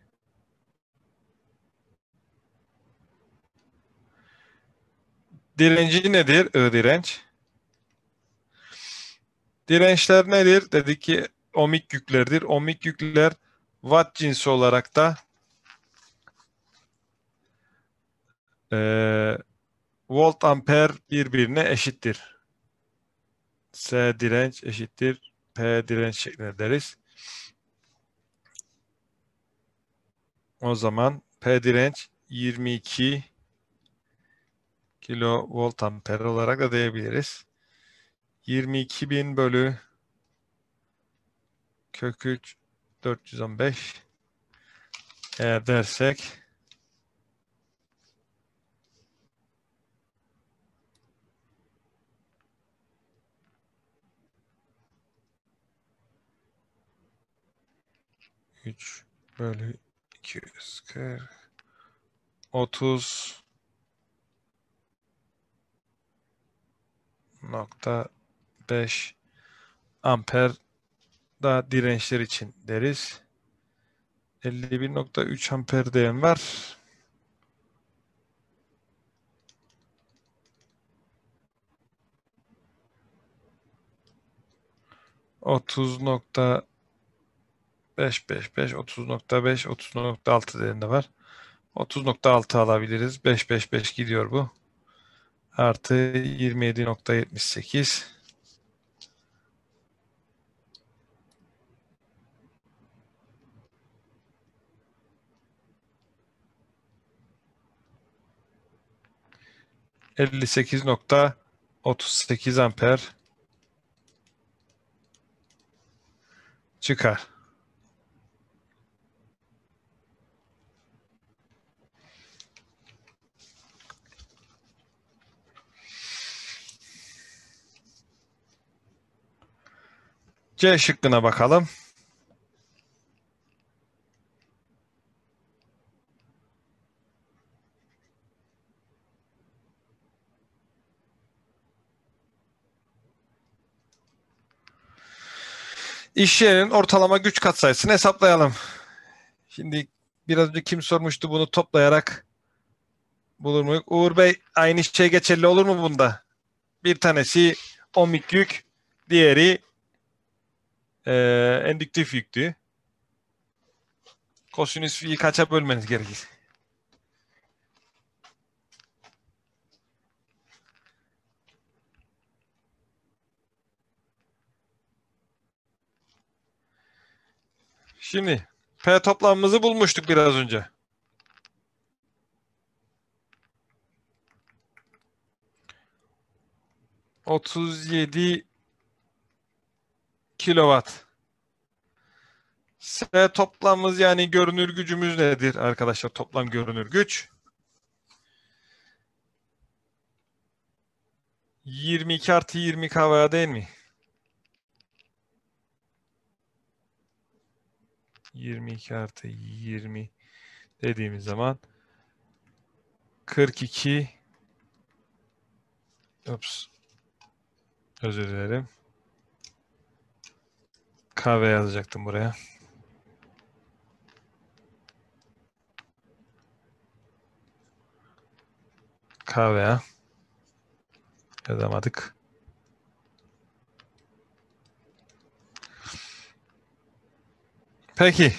direnci nedir? I direnç. Dirençler nedir? Dedik ki ohmik yüklerdir. Ohmik yükler watt cinsi olarak da e, volt amper birbirine eşittir. S direnç eşittir P direnç şeklinde deriz. O zaman P direnç 22 kilovolt amper olarak da diyebiliriz. 22.000 bölü kök 3 415 eğer dersek üç bölü 240 30 nokta 5 amper da dirençler için deriz. 51.3 amper değer var. Otuz nokta beş beş beş, otuz nokta beş, otuz nokta altı değerinde var. Otuz nokta altı alabiliriz. Beş beş beş gidiyor bu. Artı yirmi yedi nokta yetmiş sekiz. Elli sekiz nokta otuz sekiz amper çıkar. C şıkkına bakalım. İş yerinin ortalama güç katsayısını hesaplayalım. Şimdi biraz önce kim sormuştu bunu toplayarak bulur muyuz? Uğur Bey aynı şey geçerli olur mu bunda? Bir tanesi ohmik yük, diğeri eee endüktif yüktü. Kosinüs fi'yi kaça bölmeniz gerekir? Şimdi P toplamımızı bulmuştuk biraz önce. Otuz yedi kilowatt. S toplamımız yani görünür gücümüz nedir arkadaşlar? Toplam görünür güç. 22 artı 20 kVA değil mi? 22 artı 20 dediğimiz zaman 42 Ups. Özür dilerim. Kahve yazacaktım buraya. Kahve yazamadık. Peki.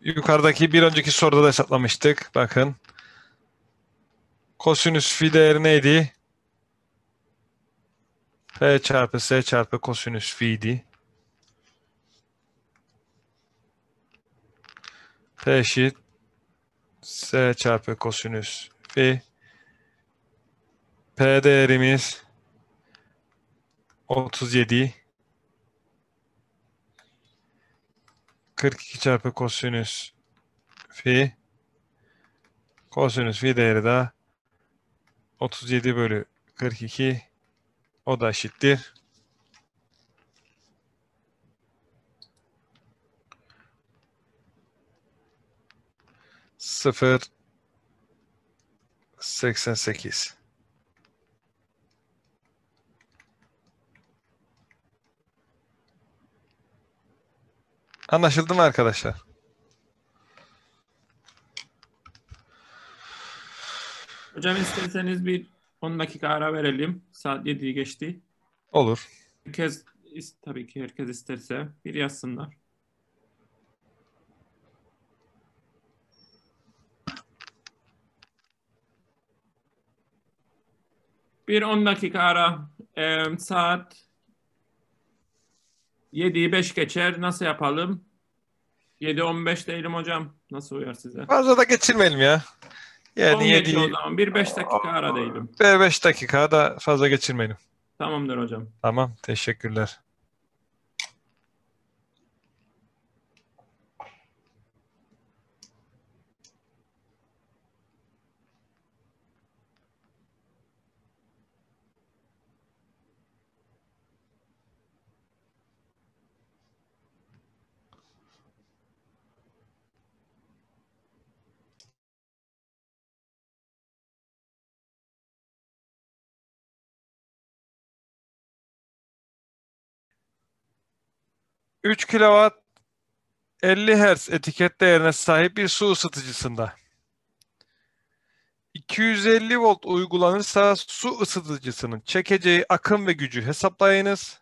Yukarıdaki bir önceki soruda da hesaplamıştık. Bakın. Kosinüs fi değeri neydi? P çarpı S çarpı kosinüs fi'di. P eşit S çarpı kosinüs fi. P değerimiz 37. 42 çarpı kosinüs fi. Kosinüs fi değeri de 37 bölü 42 o da eşittir. Sıfır seksen sekiz. Anlaşıldı mı arkadaşlar? Hocam isterseniz bir 10 dakika ara verelim. Saat 7'yi geçti. Olur. Herkes tabii ki herkes isterse bir yazsınlar. Bir 10 dakika ara. Ee, saat 7'yi 5 geçer. Nasıl yapalım? 7-15 değilim hocam. Nasıl uyar size? Fazla da geçirmeyelim ya. 10 Yani geçiyor o 7 zaman. Bir 5 dakika ara değilim. 5 dakika da fazla geçirmeyelim. Tamamdır hocam. Tamam. Teşekkürler. Üç kilowatt 50 Hz etiket değerine sahip bir su ısıtıcısında 250 volt uygulanırsa su ısıtıcısının çekeceği akım ve gücü hesaplayınız.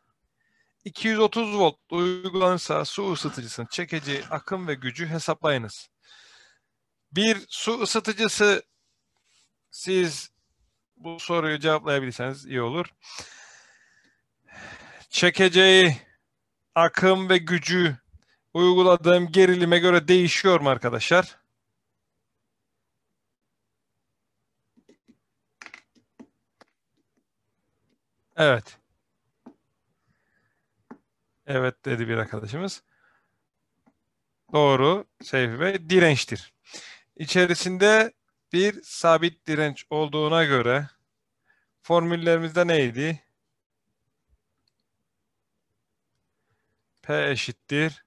230 volt uygulanırsa su ısıtıcısının çekeceği akım ve gücü hesaplayınız. Bir su ısıtıcısı siz bu soruyu cevaplayabilirseniz iyi olur. Çekeceği akım ve gücü uyguladığım gerilime göre değişiyor mu arkadaşlar? Evet. Evet dedi bir arkadaşımız. Doğru Seyfi Bey. Dirençtir. İçerisinde bir sabit direnç olduğuna göre formüllerimizde neydi? P eşittir.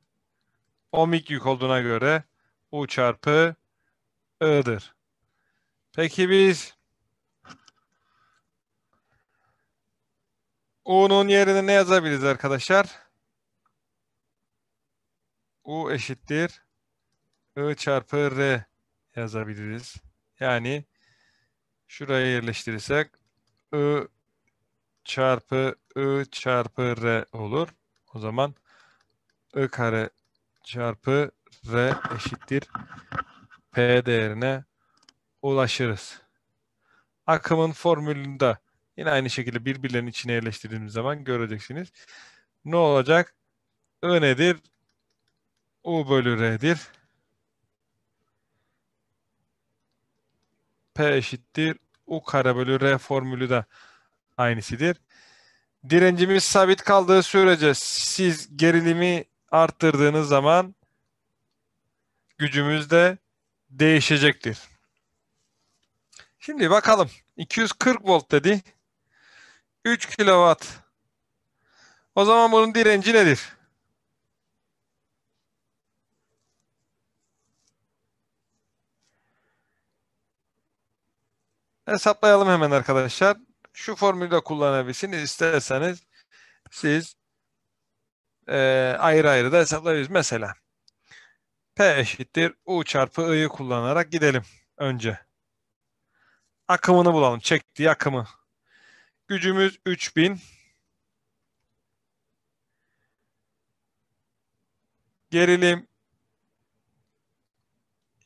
Ohmik yük olduğuna göre U çarpı I'dır. Peki biz U'nun yerine ne yazabiliriz arkadaşlar? U eşittir. I çarpı R yazabiliriz. Yani şuraya yerleştirirsek I çarpı I çarpı R olur. O zaman I kare çarpı R eşittir P değerine ulaşırız. Akımın formülünde yine aynı şekilde birbirlerinin içine yerleştirdiğimiz zaman göreceksiniz. Ne olacak? I nedir? U bölü R'dir. P eşittir. U kare bölü R formülü de aynısıdır. Direncimiz sabit kaldığı sürece siz gerilimi arttırdığınız zaman gücümüz de değişecektir. Şimdi bakalım. 240 volt dedi. 3 kilowatt. O zaman bunun direnci nedir? Hesaplayalım hemen arkadaşlar. Şu formülü de kullanabilirsiniz. İsterseniz siz e, ayrı ayrı da hesaplayabiliriz. Mesela P eşittir U çarpı I'yi kullanarak gidelim önce. Akımını bulalım. Çektiği akımı. Gücümüz 3000. Gerilim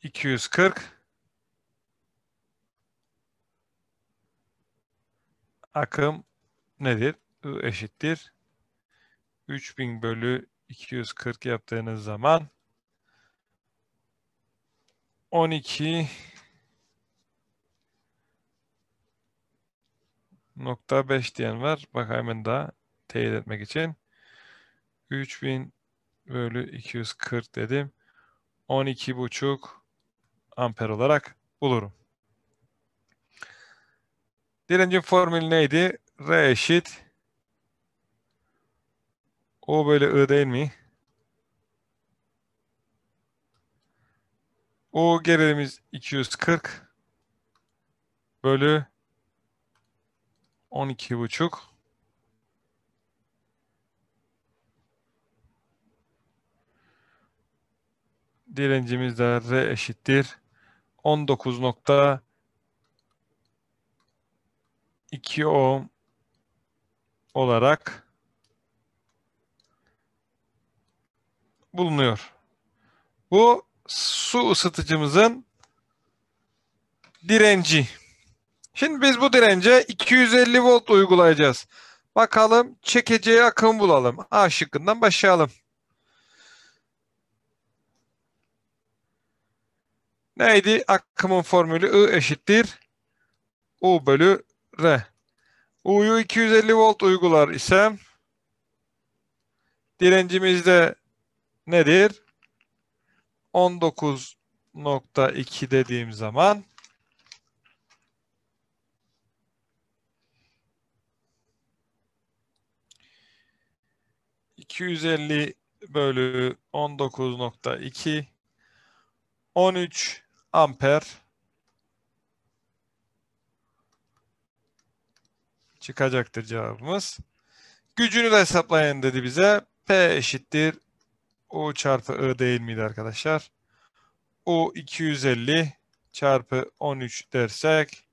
240. Akım nedir? I eşittir. 3000 bölü 240 yaptığınız zaman 12 nokta 5 diyen var. Bak hemen daha teyit etmek için. 3000 bölü 240 dedim. 12,5 amper olarak bulurum. Direncin formülü neydi? R eşit O bölü I değil mi? O gerilimiz 240 bölü 12 buçuk. Direncimiz de R eşittir. 19.5 2 ohm olarak bulunuyor. Bu su ısıtıcımızın direnci. Şimdi biz bu dirence 250 volt uygulayacağız. Bakalım çekeceği akım bulalım. A şıkkından başlayalım. Neydi? Akımın formülü I eşittir. U bölü R. U'yu 250 volt uygular isem direncimiz de nedir? 19.2 dediğim zaman ...250 bölü 19.2... ...13 amper... ...çıkacaktır cevabımız. Gücünü de hesaplayın dedi bize. P eşittir U çarpı I değil miydi arkadaşlar? U 250 çarpı 13 dersek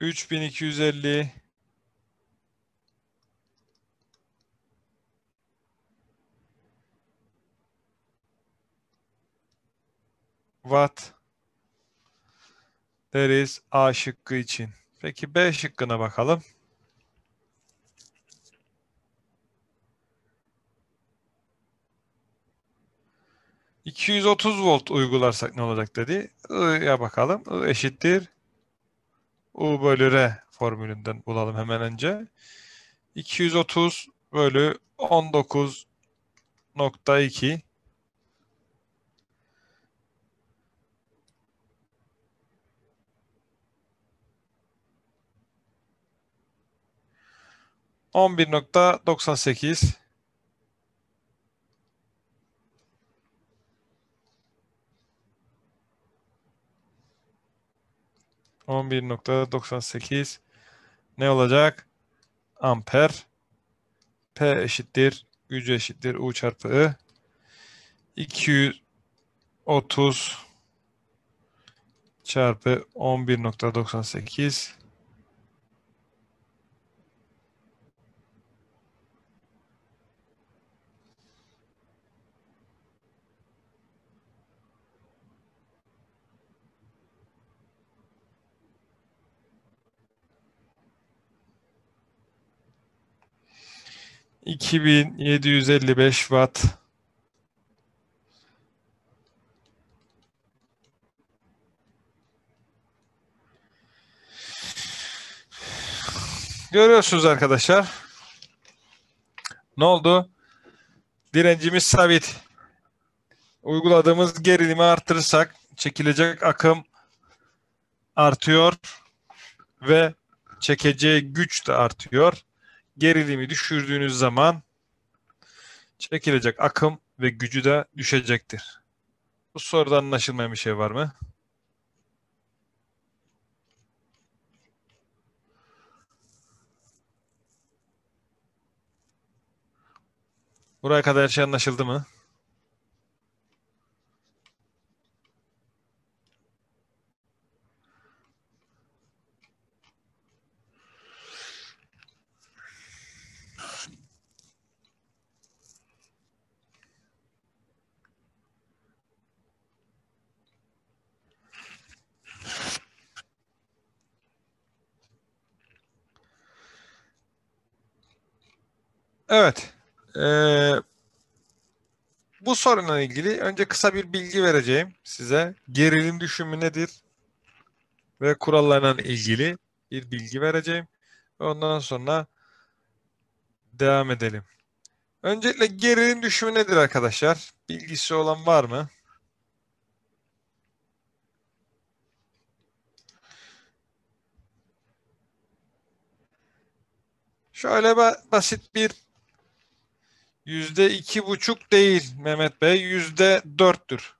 üç bin iki yüz elli watt deriz A şıkkı için. Peki B şıkkına bakalım. 230 volt uygularsak ne olacak dedi. I'ya bakalım. I eşittir. U bölü R formülünden bulalım hemen önce. 230 bölü 19.2 11.98 11.98 ne olacak? Amper. P eşittir. Gücü eşittir. U çarpı I. 230 çarpı 11.98 2755 watt Görüyorsunuz arkadaşlar. Ne oldu? Direncimiz sabit. Uyguladığımız gerilimi artırırsak çekilecek akım artıyor ve çekeceği güç de artıyor gerilimi düşürdüğünüz zaman çekilecek akım ve gücü de düşecektir. Bu soruda anlaşılmayan bir şey var mı? Buraya kadar her şey anlaşıldı mı? Evet. Ee, bu sorunla ilgili önce kısa bir bilgi vereceğim size. Gerilim düşümü nedir? Ve kurallarla ilgili bir bilgi vereceğim. Ondan sonra devam edelim. Öncelikle gerilim düşümü nedir arkadaşlar? Bilgisi olan var mı? Şöyle basit bir Yüzde iki buçuk değil Mehmet Bey. Yüzde dörttür.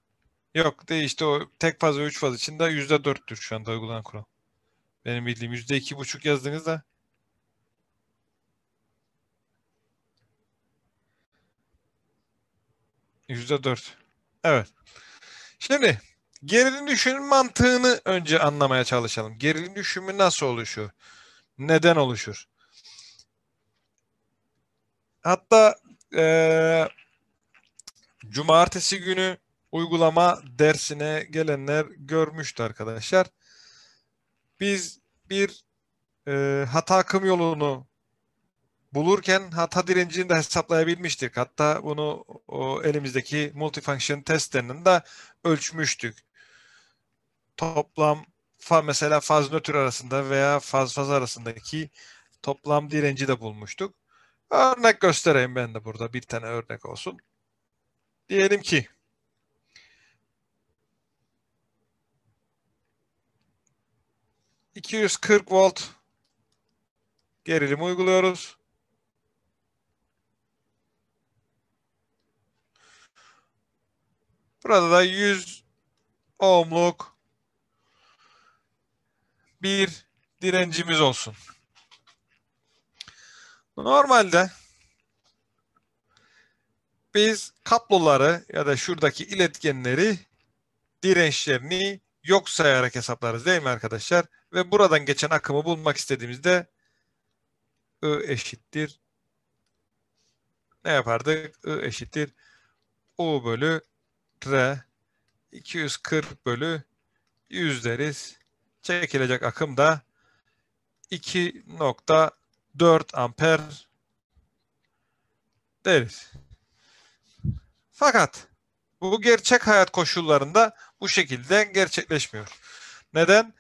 Yok değişti o tek faz ve üç faz için de yüzde dörttür şu anda uygulanan kural. Benim bildiğim yüzde iki buçuk yazdığınızda yüzde dört. Evet. Şimdi Gerilim düşümün mantığını önce anlamaya çalışalım. Gerilim düşümü nasıl oluşur? Neden oluşur? Hatta eee cumartesi günü uygulama dersine gelenler görmüştü arkadaşlar. Biz bir e, hata akım yolunu bulurken hata direncini de hesaplayabilmiştik. Hatta bunu o elimizdeki multifunction testlerinin de ölçmüştük. Toplam fa, mesela faz nötr arasında veya faz faz arasındaki toplam direnci de bulmuştuk. Örnek göstereyim ben de burada bir tane örnek olsun. Diyelim ki ...240 volt gerilim uyguluyoruz. Burada da 100 ohmluk bir direncimiz olsun. Normalde biz kabloları ya da şuradaki iletkenleri dirençlerini yok sayarak hesaplarız değil mi arkadaşlar? Ve buradan geçen akımı bulmak istediğimizde I eşittir ne yapardık? I eşittir U bölü R 240 bölü 100 deriz. Çekilecek akım da 2.4 amper deriz. Fakat bu gerçek hayat koşullarında bu şekilde gerçekleşmiyor. Neden?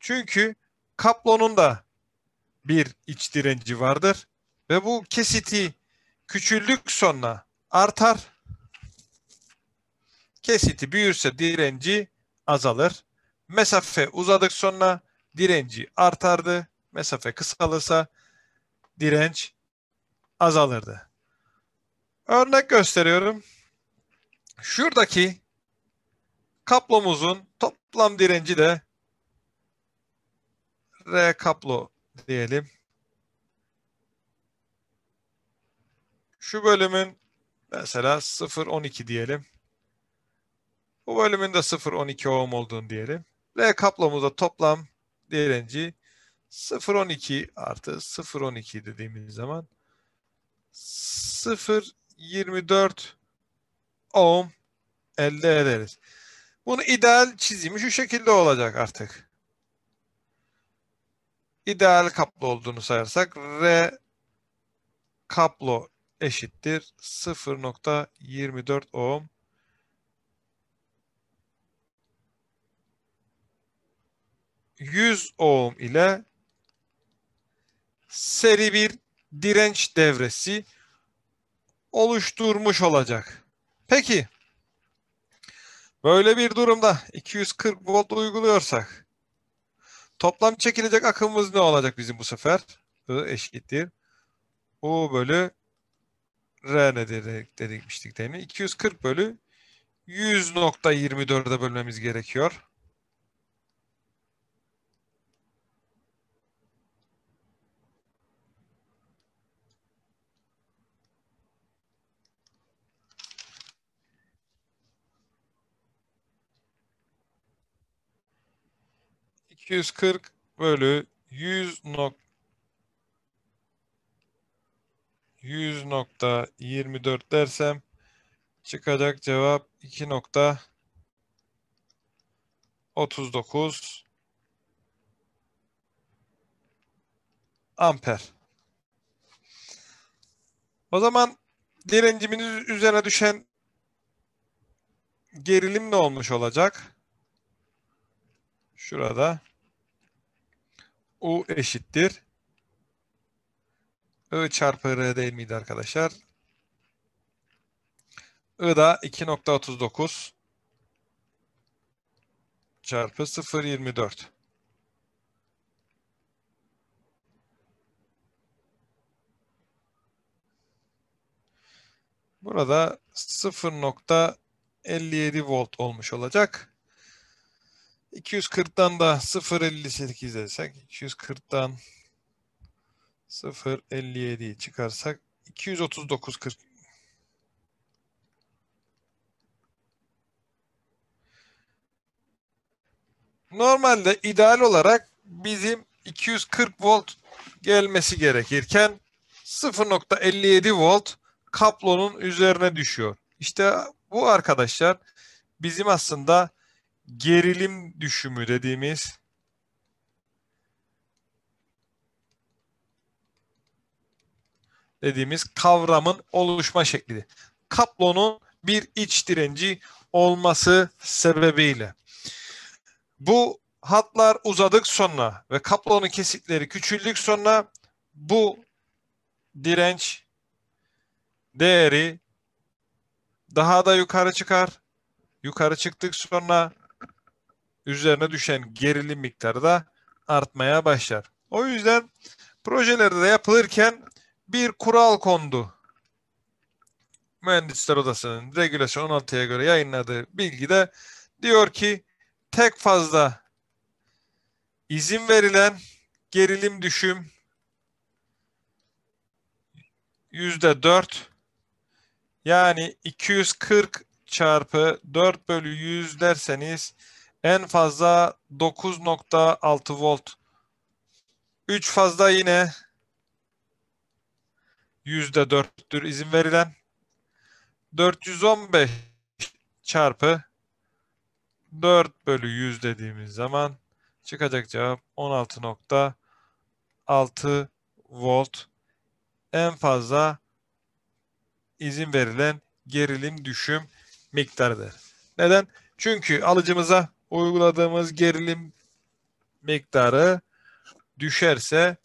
Çünkü kaplonun da bir iç direnci vardır ve bu kesiti küçüldük sonra artar. Kesiti büyürse direnci azalır. Mesafe uzadık sonra direnci artardı. Mesafe kısalırsa direnç azalırdı. Örnek gösteriyorum. Şuradaki kaplomuzun toplam direnci de R kaplo diyelim. Şu bölümün mesela 0.12 diyelim. Bu bölümün de 0.12 ohm olduğunu diyelim. R kaplomuzda toplam direnci 0.12 artı 0.12 dediğimiz zaman 0.24 ohm elde ederiz. Bunu ideal çizimi şu şekilde olacak artık. İdeal kaplo olduğunu sayarsak R kaplo eşittir 0.24 ohm ...100 ohm ile seri bir direnç devresi oluşturmuş olacak. Peki böyle bir durumda 240 volt uyguluyorsak toplam çekilecek akımımız ne olacak bizim bu sefer? I eşittir. U bölü R ne dedik, demiştik değil mi? 240 bölü 100.24'e bölmemiz gerekiyor. ...240 bölü 100 nok 100.24 dersem çıkacak cevap 2.39 amper. O zaman direncimin üzerine düşen gerilim ne olmuş olacak? Şurada U eşittir I çarpı R değil miydi arkadaşlar? I da 2.39 çarpı 0.24. Burada 0.57 volt olmuş olacak. 240'dan da 0.58 desek 240'dan 0.57'yi çıkarsak 239.40 normalde ideal olarak bizim 240 volt gelmesi gerekirken 0.57 volt kablonun üzerine düşüyor. İşte bu arkadaşlar bizim aslında gerilim düşümü dediğimiz dediğimiz kavramın oluşma şekli. Kablonun bir iç direnci olması sebebiyle. Bu hatlar uzadık sonra ve kablonun kesitleri küçüldük sonra bu direnç değeri daha da yukarı çıkar. Yukarı çıktık sonra üzerine düşen gerilim miktarı da artmaya başlar. O yüzden projelerde de yapılırken bir kural kondu. Mühendisler Odası'nın regülasyon 16'ya göre yayınladığı bilgide diyor ki tek fazla izin verilen gerilim düşüm yüzde 4 yani 240 çarpı 4 bölü 100 derseniz en fazla 9.6 volt. 3 fazla yine yüzde 4'tür izin verilen. 415 çarpı 4 bölü 100 dediğimiz zaman çıkacak cevap 16.6 volt en fazla izin verilen gerilim düşüm miktarıdır. Neden? Çünkü alıcımıza uyguladığımız gerilim miktarı düşerse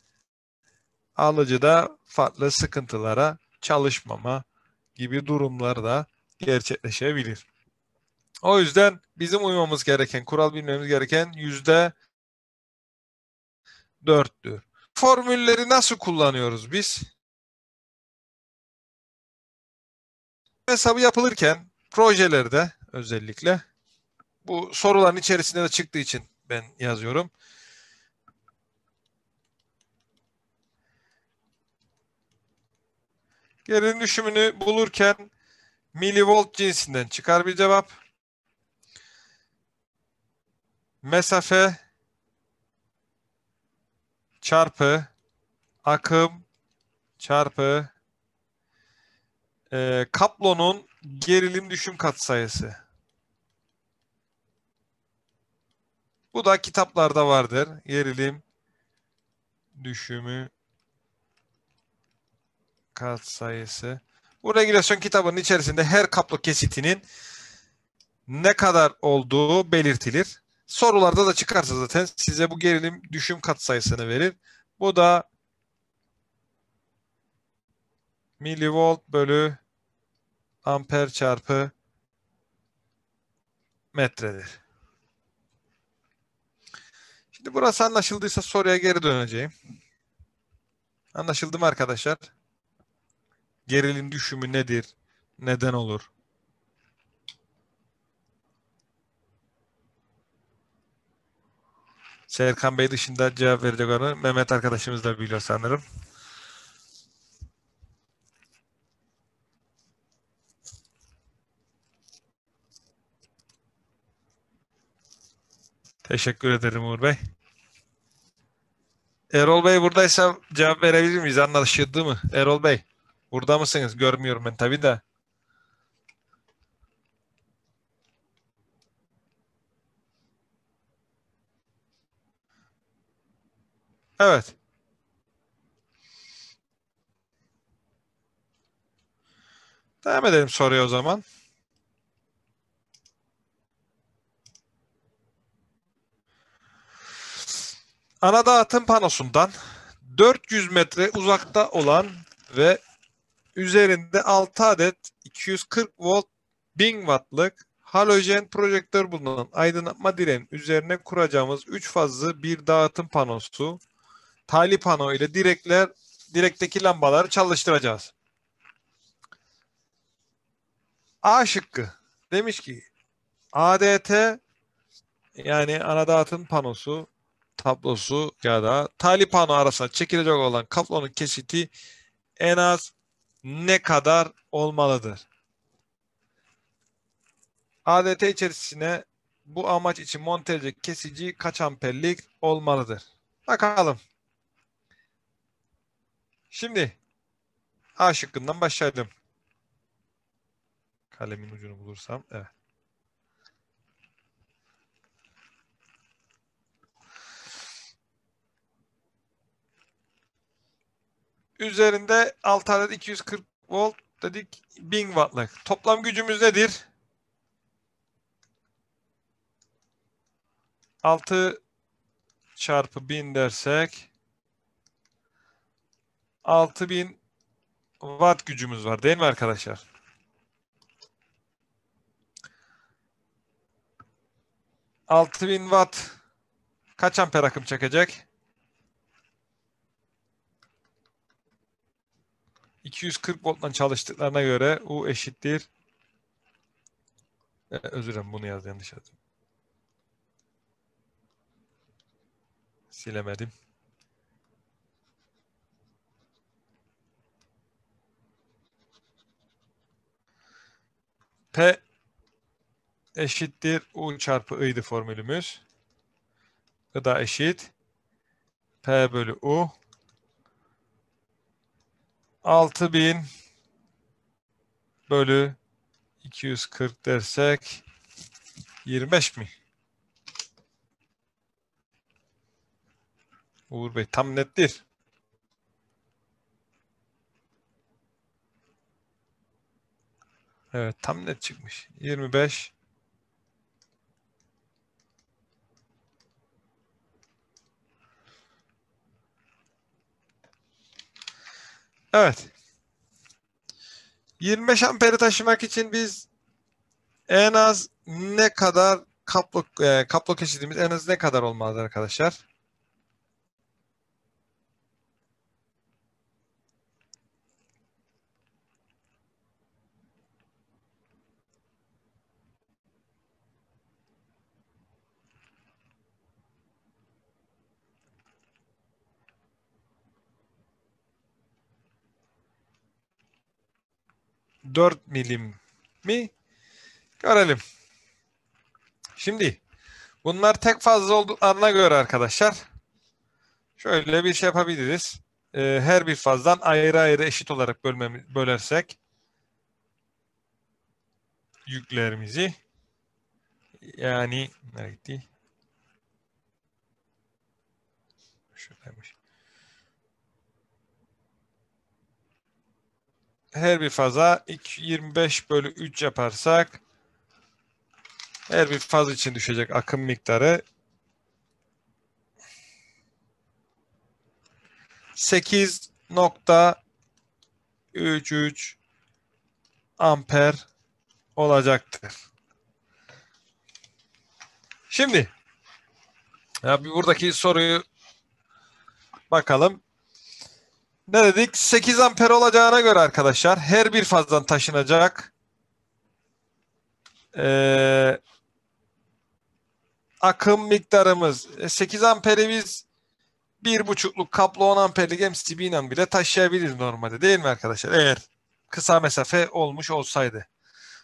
alıcıda farklı sıkıntılara çalışmama gibi durumlar da gerçekleşebilir. O yüzden bizim uymamız gereken, kural bilmemiz gereken yüzde dörttür. Formülleri nasıl kullanıyoruz biz? Hesabı yapılırken projelerde özellikle bu soruların içerisinde de çıktığı için ben yazıyorum. Gerilim düşümünü bulurken milivolt cinsinden çıkar bir cevap. Mesafe çarpı akım çarpı e, kablonun gerilim düşüm katsayısı. Bu da kitaplarda vardır. Gerilim düşümü katsayısı. Bu regülasyon kitabının içerisinde her kablo kesitinin ne kadar olduğu belirtilir. Sorularda da çıkarsa zaten size bu gerilim düşüm katsayısını verir. Bu da milivolt bölü amper çarpı metredir. Şimdi burası anlaşıldıysa soruya geri döneceğim. Anlaşıldı mı arkadaşlar? Gerilim düşümü nedir? Neden olur? Serkan Bey dışında cevap verecek onu. Mehmet arkadaşımız da biliyor sanırım. Teşekkür ederim Uğur Bey. Erol Bey buradaysa cevap verebilir miyiz? Anlaşıldı mı? Erol Bey. Burada mısınız? Görmüyorum ben tabii de. Evet. Devam edelim soruya o zaman. Ana dağıtım panosundan 400 metre uzakta olan ve üzerinde 6 adet 240 volt 1000 wattlık halojen projektör bulunan aydınlatma direğinin üzerine kuracağımız 3 fazlı bir dağıtım panosu tali pano ile direkler direkteki lambaları çalıştıracağız. A şıkkı demiş ki ADT yani ana dağıtım panosu tablosu ya da tali pano arasında çekilecek olan kablonun kesiti en az ne kadar olmalıdır? ADT içerisine bu amaç için monte edilecek kesici kaç amperlik olmalıdır? Bakalım. Şimdi A şıkkından başlayalım. Kalemin ucunu bulursam. Evet. Üzerinde 6 adet 240 volt dedik 1000 wattlık. Toplam gücümüz nedir? 6 çarpı 1000 dersek 6000 watt gücümüz var değil mi arkadaşlar? Altı bin watt kaç amper akım çekecek? 240 volttan çalıştıklarına göre U eşittir. Ee, özür dilerim bunu yazdım yanlış yazdım. Silemedim. P eşittir U çarpı I'di formülümüz. I eşit. P bölü U. 6000 bölü 240 dersek 25 mi? Uğur Bey tam nettir. Evet tam net çıkmış. 25 Evet. 25 amperi taşımak için biz en az ne kadar kaplo, e, kaplo eşitliğimiz en az ne kadar olmalı arkadaşlar? Dört milim mi? Görelim. Şimdi bunlar tek fazla olduklarına göre arkadaşlar şöyle bir şey yapabiliriz. Ee, her bir fazdan ayrı ayrı eşit olarak bölmemiz, bölersek yüklerimizi yani nereye gitti? Şuradaymış. Her bir faza 25 bölü 3 yaparsak her bir faz için düşecek akım miktarı 8.33 amper olacaktır. Şimdi ya bir buradaki soruyu bakalım. Ne dedik? 8 amper olacağına göre arkadaşlar her bir fazdan taşınacak ee, akım miktarımız 8 amperi biz bir buçukluk kaplı 10 amperlik MCB ile bile taşıyabiliriz normalde değil mi arkadaşlar? Eğer kısa mesafe olmuş olsaydı.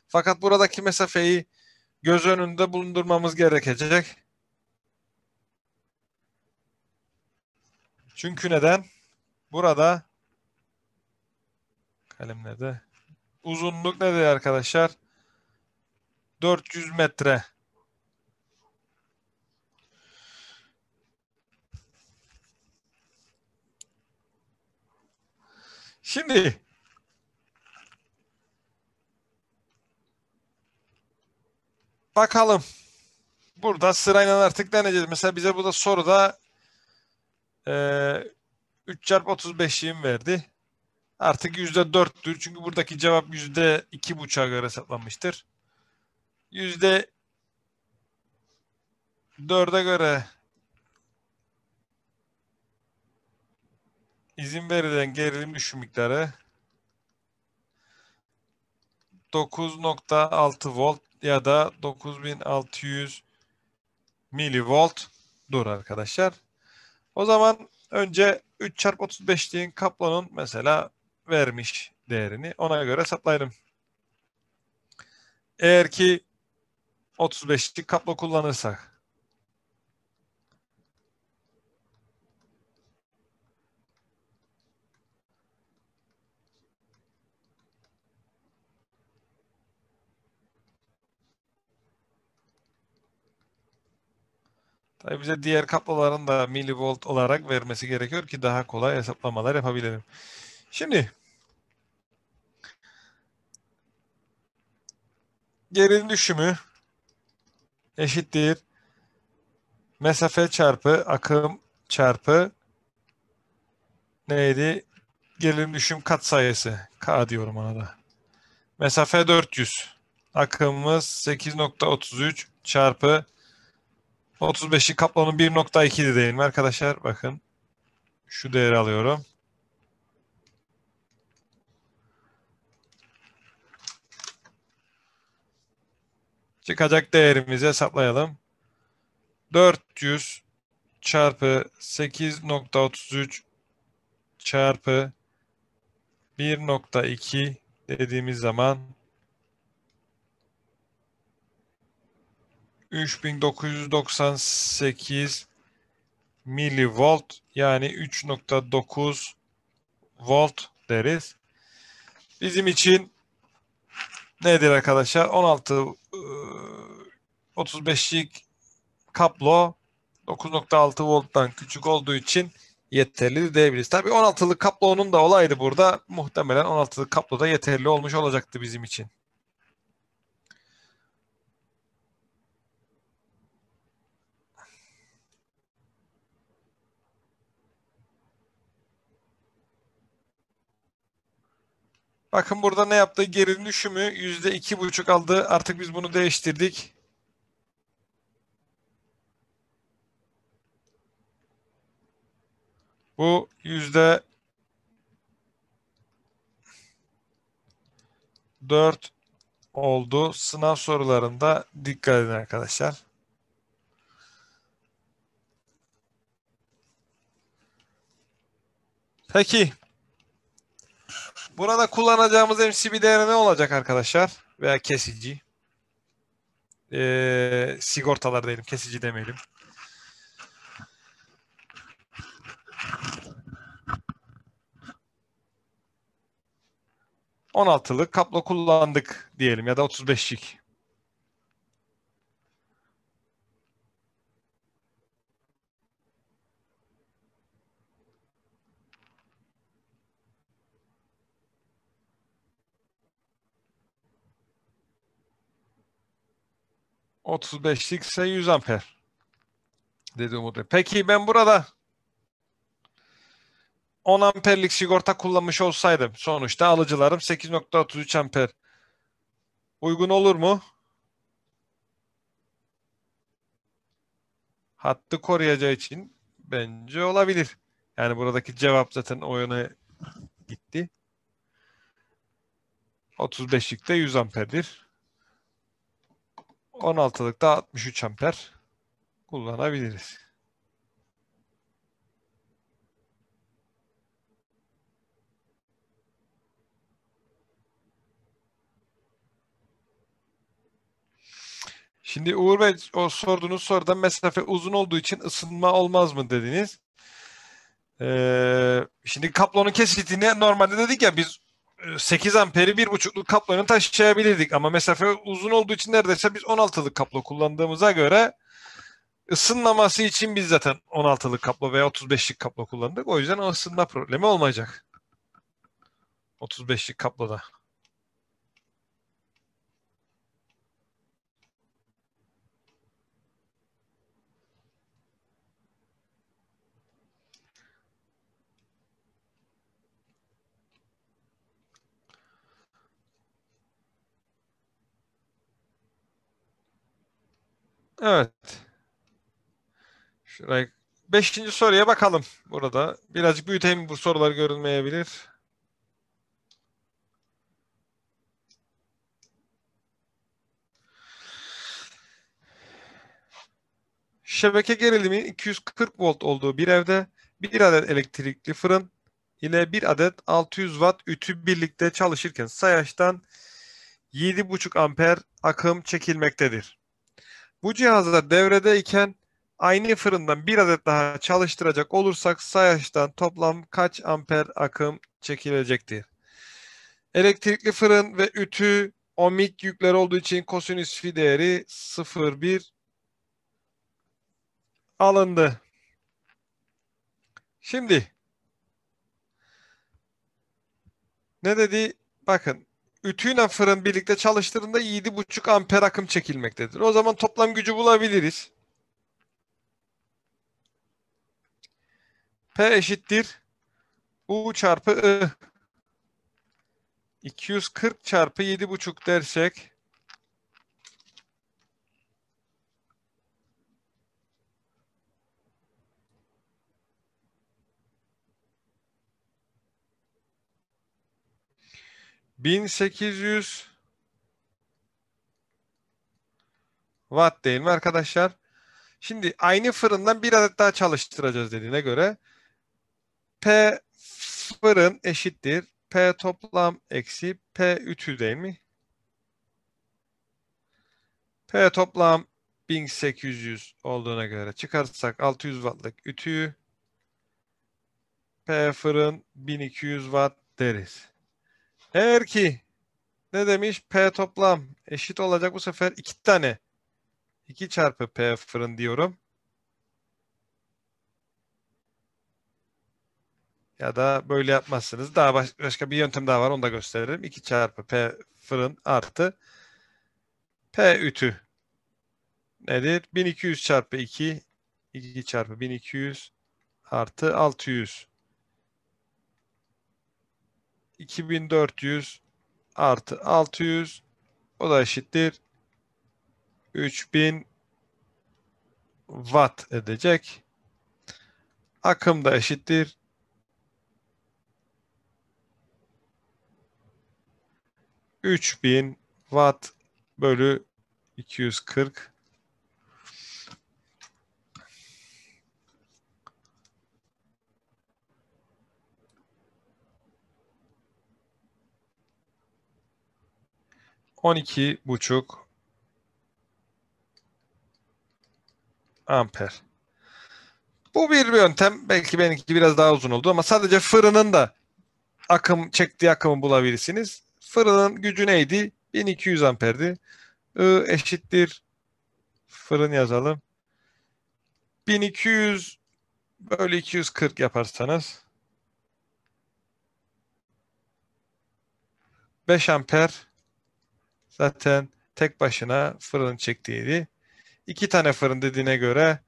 Fakat buradaki mesafeyi göz önünde bulundurmamız gerekecek. Çünkü neden? Burada kalemlerde uzunluk nedir arkadaşlar? 400 metre. Şimdi bakalım. Burada sırayla artık deneyeceğiz. Mesela bize burada soruda e, 3 çarpı 35'liğim verdi. Artık %4'tür. Çünkü buradaki cevap %2,5'a göre hesaplanmıştır. %4'e göre izin verilen gerilim düşüm miktarı 9.6 volt ya da 9600 milivolt dur arkadaşlar. O zaman önce 3 çarpı 35'liğin kaplonun mesela vermiş değerini ona göre hesaplayalım. Eğer ki 35'lik kablo kullanırsak. Tabii bize diğer kabloların da milivolt olarak vermesi gerekiyor ki daha kolay hesaplamalar yapabilelim. Şimdi gerilim düşümü eşittir mesafe çarpı akım çarpı neydi? Gerilim düşüm katsayısı. K diyorum ona da. Mesafe 400. Akımımız 8.33 çarpı 35'i kaplonun 1.2'di değil mi arkadaşlar? Bakın. Şu değeri alıyorum. Çıkacak değerimizi hesaplayalım. 400 çarpı 8.33 çarpı 1.2 dediğimiz zaman 3998 milivolt yani 3.9 volt deriz. Bizim için nedir arkadaşlar? 16 35'lik kablo 9.6 volttan küçük olduğu için yeterli diyebiliriz. Tabii 16'lık kablonun da olaydı burada. Muhtemelen 16'lık kablo da yeterli olmuş olacaktı bizim için. Bakın burada ne yaptı? Gerilim düşümü yüzde iki buçuk aldı. Artık biz bunu değiştirdik. Bu yüzde dört oldu. Sınav sorularında dikkat edin arkadaşlar. Peki. Burada kullanacağımız MCB değeri ne olacak arkadaşlar? Veya kesici. Ee, sigortalar diyelim. Kesici demeyelim. On altılık kablo kullandık diyelim ya da 35'lik. Otuz beşlik ise 100 amper dedi Umut Bey. Peki ben burada 10 amperlik sigorta kullanmış olsaydım sonuçta alıcılarım 8.33 amper uygun olur mu? Hattı koruyacağı için bence olabilir. Yani buradaki cevap zaten o yöne gitti. 35'likte 100 amperdir. 16'lıkta 63 amper kullanabiliriz. Şimdi Uğur Bey o sorduğunuz soruda mesafe uzun olduğu için ısınma olmaz mı dediniz. Ee, şimdi kaplonun kesitini normalde dedik ya biz 8 amperi 1.5'luk kaplonun taşıyabilirdik ama mesafe uzun olduğu için neredeyse biz 16'lık kaplo kullandığımıza göre ısınmaması için biz zaten 16'lık kaplo veya 35'lik kaplo kullandık. O yüzden o ısınma problemi olmayacak. 35'lik kaploda. Evet. Şurayı Beşinci soruya bakalım burada. Birazcık büyüteyim bu sorular görünmeyebilir. Şebeke gerilimi 240 volt olduğu bir evde bir adet elektrikli fırın ile bir adet 600 watt ütü birlikte çalışırken sayaçtan 7,5 amper akım çekilmektedir. Bu cihazlar devredeyken aynı fırından bir adet daha çalıştıracak olursak sayaçtan toplam kaç amper akım çekilecektir? Elektrikli fırın ve ütü ohmik yükler olduğu için kosinüs fi değeri 0,1 alındı. Şimdi ne dedi? Bakın ütüyle fırın birlikte çalıştığında 7,5 amper akım çekilmektedir. O zaman toplam gücü bulabiliriz. P eşittir U çarpı I. 240 çarpı 7,5 dersek bin sekiz yüz watt değil mi arkadaşlar? Şimdi aynı fırından bir adet daha çalıştıracağız dediğine göre P fırın eşittir. P toplam eksi P ütü değil mi? P toplam 1800 olduğuna göre çıkartsak 600 wattlık ütüyü P fırın 1200 watt deriz. Eğer ki ne demiş? P toplam eşit olacak bu sefer iki tane. 2 çarpı P fırın diyorum. Ya da böyle yapmazsınız. Daha baş, başka bir yöntem daha var. Onu da gösteririm. 2 çarpı P fırın artı P ütü nedir? 1200 çarpı 2 2 çarpı 1200 artı 600 2400 artı 600 o da eşittir 3000 watt edecek. Akım da eşittir 3000 watt bölü 240 on iki buçuk amper. Bu bir yöntem. Belki benimki biraz daha uzun oldu ama sadece fırının da akım çektiği akımı bulabilirsiniz. Fırının gücü neydi? 1200 amperdi. I eşittir fırın yazalım. 1200 bölü 240 yaparsanız 5 amper zaten tek başına fırın çektiğiydi. İki tane fırın dediğine göre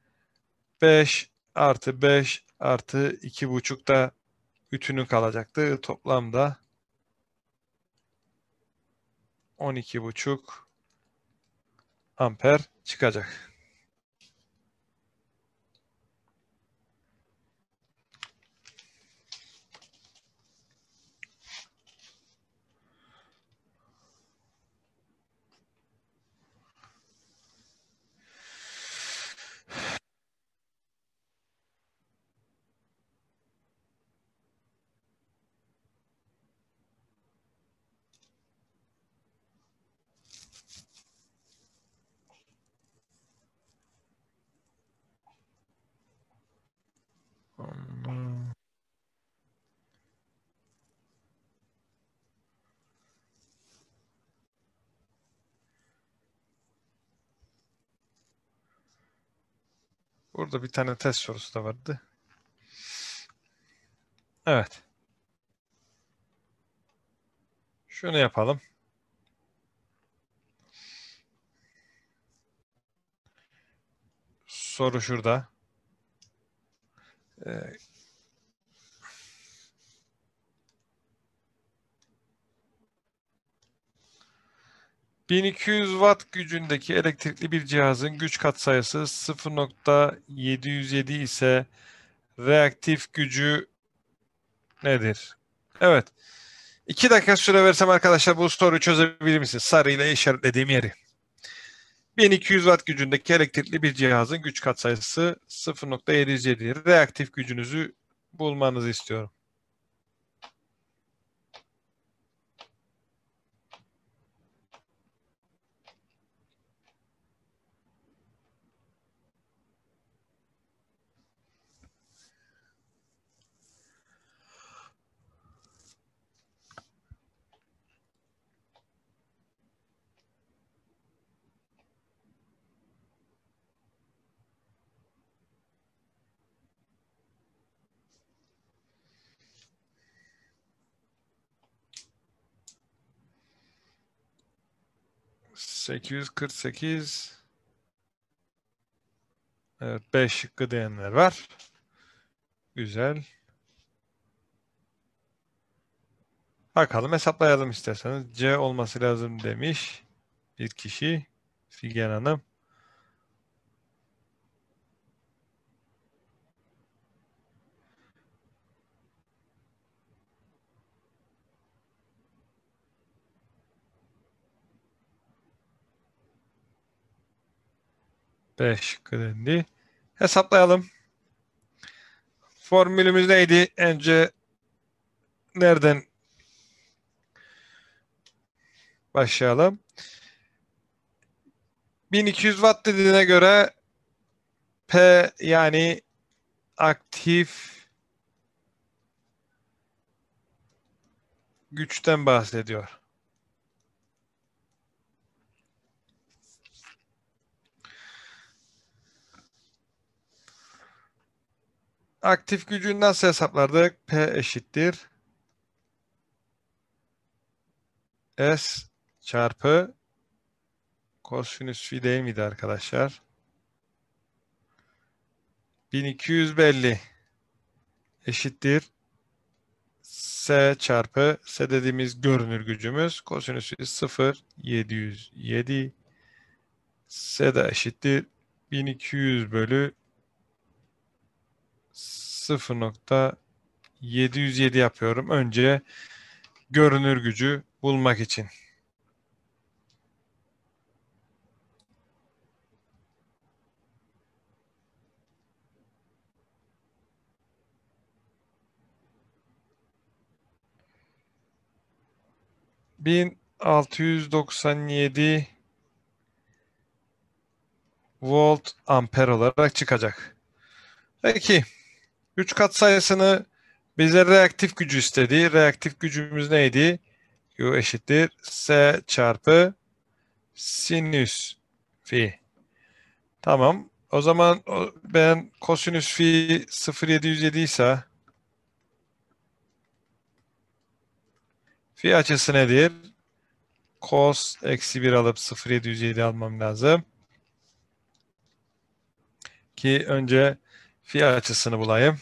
5 artı 5 artı 2,5 da ütünün kalacaktı. Toplamda 12,5 amper çıkacak. Burada bir tane test sorusu da vardı. Evet. Şunu yapalım. Soru şurada. Ee, ...1200 watt gücündeki elektrikli bir cihazın güç katsayısı 0.707 ise reaktif gücü nedir? Evet. 2 dakika süre versem arkadaşlar bu soruyu çözebilir misiniz? Sarı ile işaretlediğim yeri. 1200 watt gücündeki elektrikli bir cihazın güç katsayısı 0.707. Reaktif gücünüzü bulmanızı istiyorum. 848 Evet 5 şıkkı diyenler var. Güzel. Bakalım hesaplayalım isterseniz. C olması lazım demiş bir kişi. Figen Hanım. B şıkkı dendi. Hesaplayalım. Formülümüz neydi? Önce nereden başlayalım? 1200 watt dediğine göre P yani aktif güçten bahsediyor. Aktif gücü nasıl hesaplardık? P eşittir. S çarpı kosinüs fi değil miydi arkadaşlar? 1200 belli. Eşittir. S çarpı S dediğimiz görünür gücümüz. Kosinüs fi 0 707 S de eşittir. 1200 bölü 0.707 yapıyorum. Önce görünür gücü bulmak için. bin altı yüz doksan yedi volt amper olarak çıkacak. Peki. 3 kat sayısını bize reaktif gücü istedi. Reaktif gücümüz neydi? U eşittir S çarpı sinüs fi. Tamam. O zaman ben kosinüs fi 0,707 ise fi açısı nedir? Cos eksi 1 alıp 0,707 almam lazım. Ki önce fi açısını bulayım.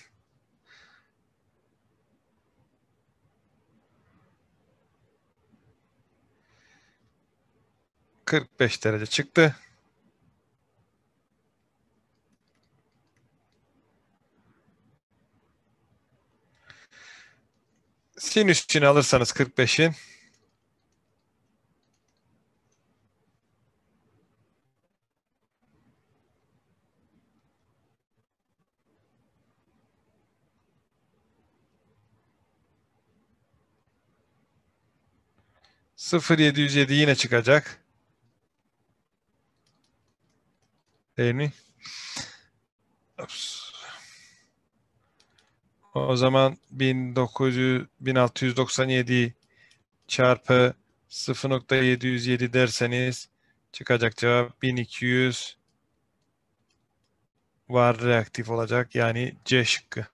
Kırk beş derece çıktı. Sinüs için alırsanız 45'in Sıfır yedi yüz yedi yine çıkacak. Değil mi? Ops. O zaman 1900 1697 çarpı 0.707 derseniz çıkacak cevap 1200 var reaktif olacak. Yani C şıkkı.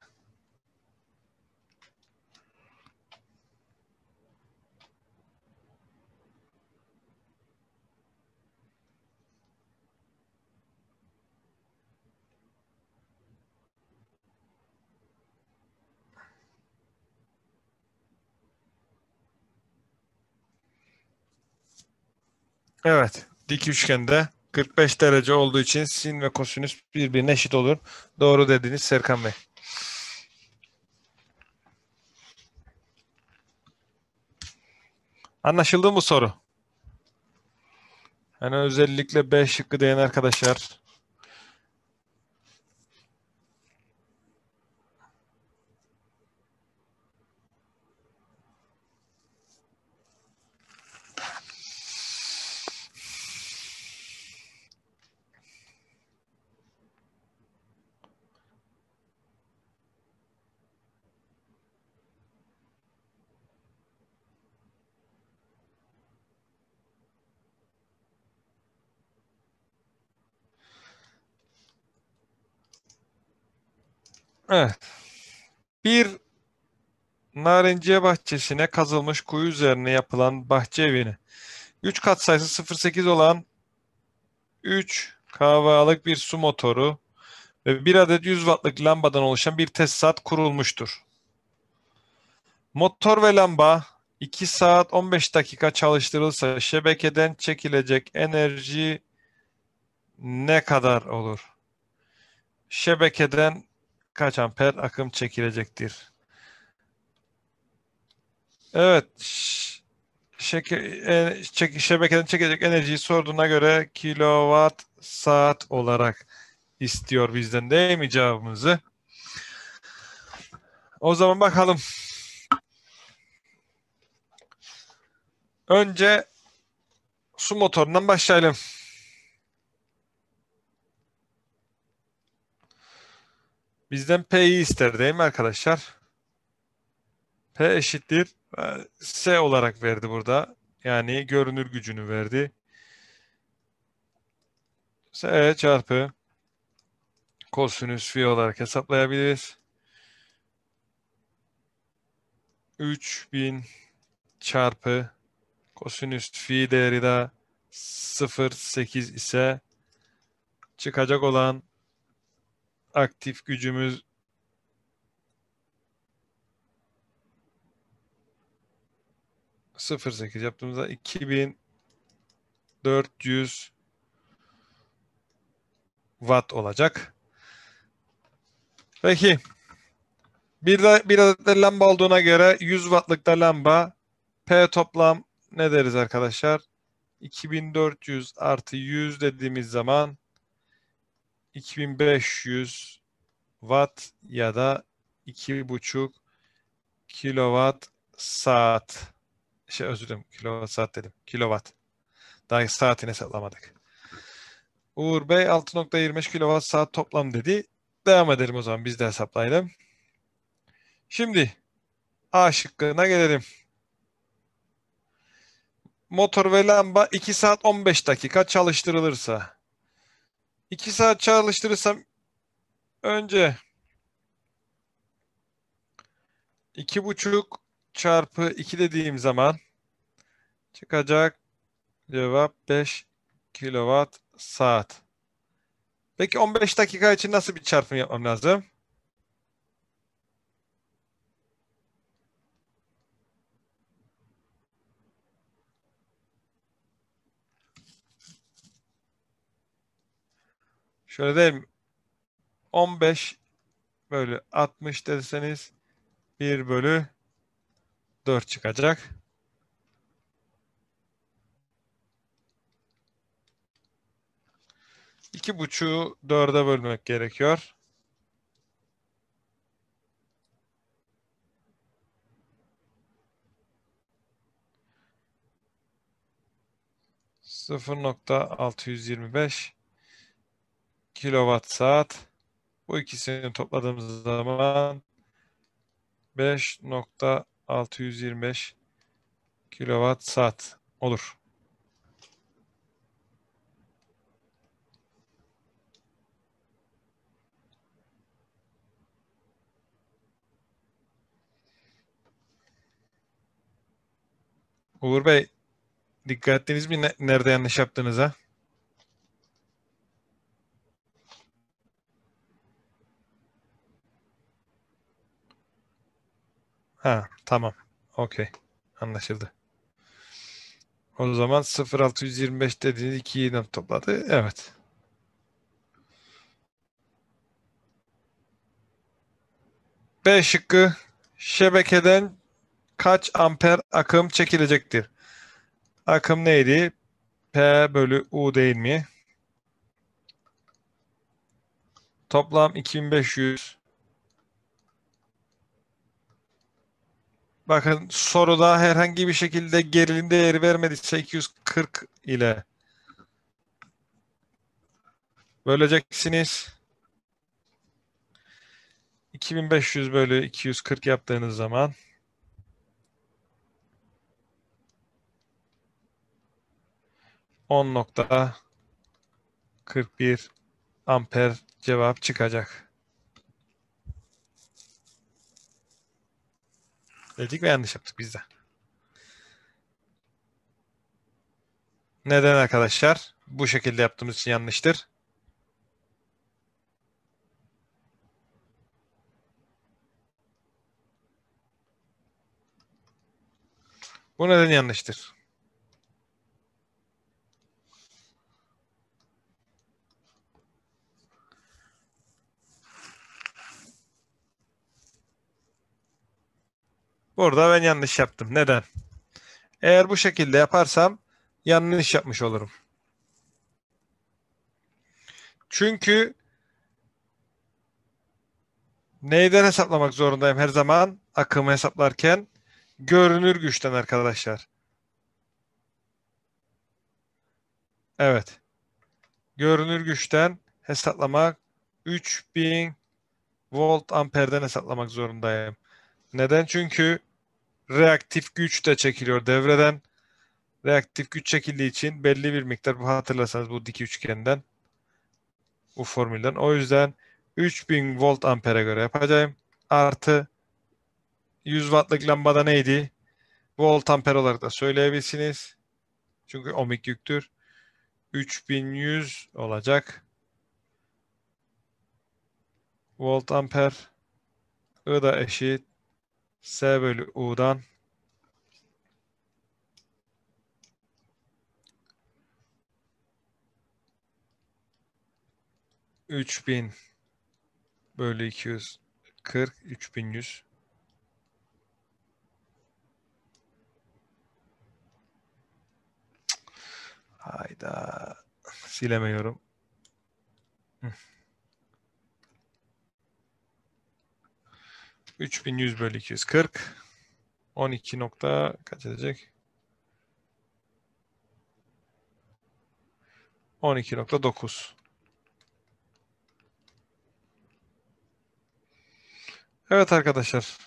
Evet. Dik üçgende 45 derece olduğu için sin ve kosinüs birbirine eşit olur. Doğru dediniz Serkan Bey. Anlaşıldı mı soru? Yani özellikle B şıkkı diyen arkadaşlar Evet. Bir narenciye bahçesine kazılmış kuyu üzerine yapılan bahçe evini 3 katsayısı 0.8 olan 3 kahvalık bir su motoru ve bir adet 100 wattlık lambadan oluşan bir tesisat kurulmuştur. Motor ve lamba 2 saat 15 dakika çalıştırılsa şebekeden çekilecek enerji ne kadar olur? Şebekeden kaç amper akım çekilecektir? Evet. Şeke, e, şebekeden çekecek enerjiyi sorduğuna göre kilowatt saat olarak istiyor bizden değil mi cevabımızı? O zaman bakalım. Önce su motorundan başlayalım. Bizden P'yi ister değil mi arkadaşlar? P eşittir. S olarak verdi burada. Yani görünür gücünü verdi. S çarpı kosinüs fi olarak hesaplayabiliriz. 3000 çarpı kosinüs fi değeri de 0.8 ise çıkacak olan aktif gücümüz sıfır sekiz yaptığımızda 2400 watt olacak. Peki bir de bir adet de lamba olduğuna göre 100 wattlık da lamba P toplam ne deriz arkadaşlar? 2400 artı 100 dediğimiz zaman 2500 watt ya da 2,5 kilowatt saat. Şey özür dilerim. Kilowatt saat dedim. Kilowatt. Daha saatini hesaplamadık. Uğur Bey 6.25 kilowatt saat toplam dedi. Devam edelim o zaman biz de hesaplayalım. Şimdi A şıkkına gelelim. Motor ve lamba 2 saat 15 dakika çalıştırılırsa 2 saat çalıştırırsam önce 2,5 çarpı 2 dediğim zaman çıkacak cevap 5 kilowatt saat. Peki 15 dakika için nasıl bir çarpım yapmam lazım? Şöyle değil 15 bölü 60 deseniz 1 bölü 4 çıkacak. İki buçuğu dörde bölmek gerekiyor. Sıfır nokta altı yüz yirmi beş kilowatt saat. Bu ikisini topladığımız zaman 5.625 kilowatt saat olur. Uğur Bey, dikkat ettiniz mi nerede yanlış yaptığınıza? Ha tamam. Okey. Anlaşıldı. O zaman 0.625 dediğiniz 2'yi de topladı. Evet. B şıkkı şebekeden kaç amper akım çekilecektir? Akım neydi? P bölü U değil mi? Toplam 2500 Bakın soruda herhangi bir şekilde gerilim değeri vermediyse 240 ile böleceksiniz. 2500 bölü 240 yaptığınız zaman on nokta 41 amper cevap çıkacak. Dedik ve yanlış yaptık biz de. Neden arkadaşlar? Bu şekilde yaptığımız için yanlıştır. Bu neden yanlıştır? Burada ben yanlış yaptım. Neden? Eğer bu şekilde yaparsam yanlış yapmış olurum. Çünkü neyden hesaplamak zorundayım her zaman? Akımı hesaplarken görünür güçten arkadaşlar. Evet. Görünür güçten hesaplamak 3000 volt amperden hesaplamak zorundayım. Neden? Çünkü reaktif güç de çekiliyor devreden. Reaktif güç çekildiği için belli bir miktar bu hatırlarsanız bu dik üçgenden bu formülden. O yüzden 3000 volt ampere göre yapacağım. Artı 100 wattlık lambada neydi? Volt amper olarak da söyleyebilirsiniz. Çünkü ohmik yüktür. 3100 olacak. Volt amper I da eşit S bölü U'dan üç bin bölü iki yüz kırk üç bin yüz. Hayda. Silemiyorum. 3100 bölü 240 12 nokta kaç edecek? 12.9 Evet arkadaşlar.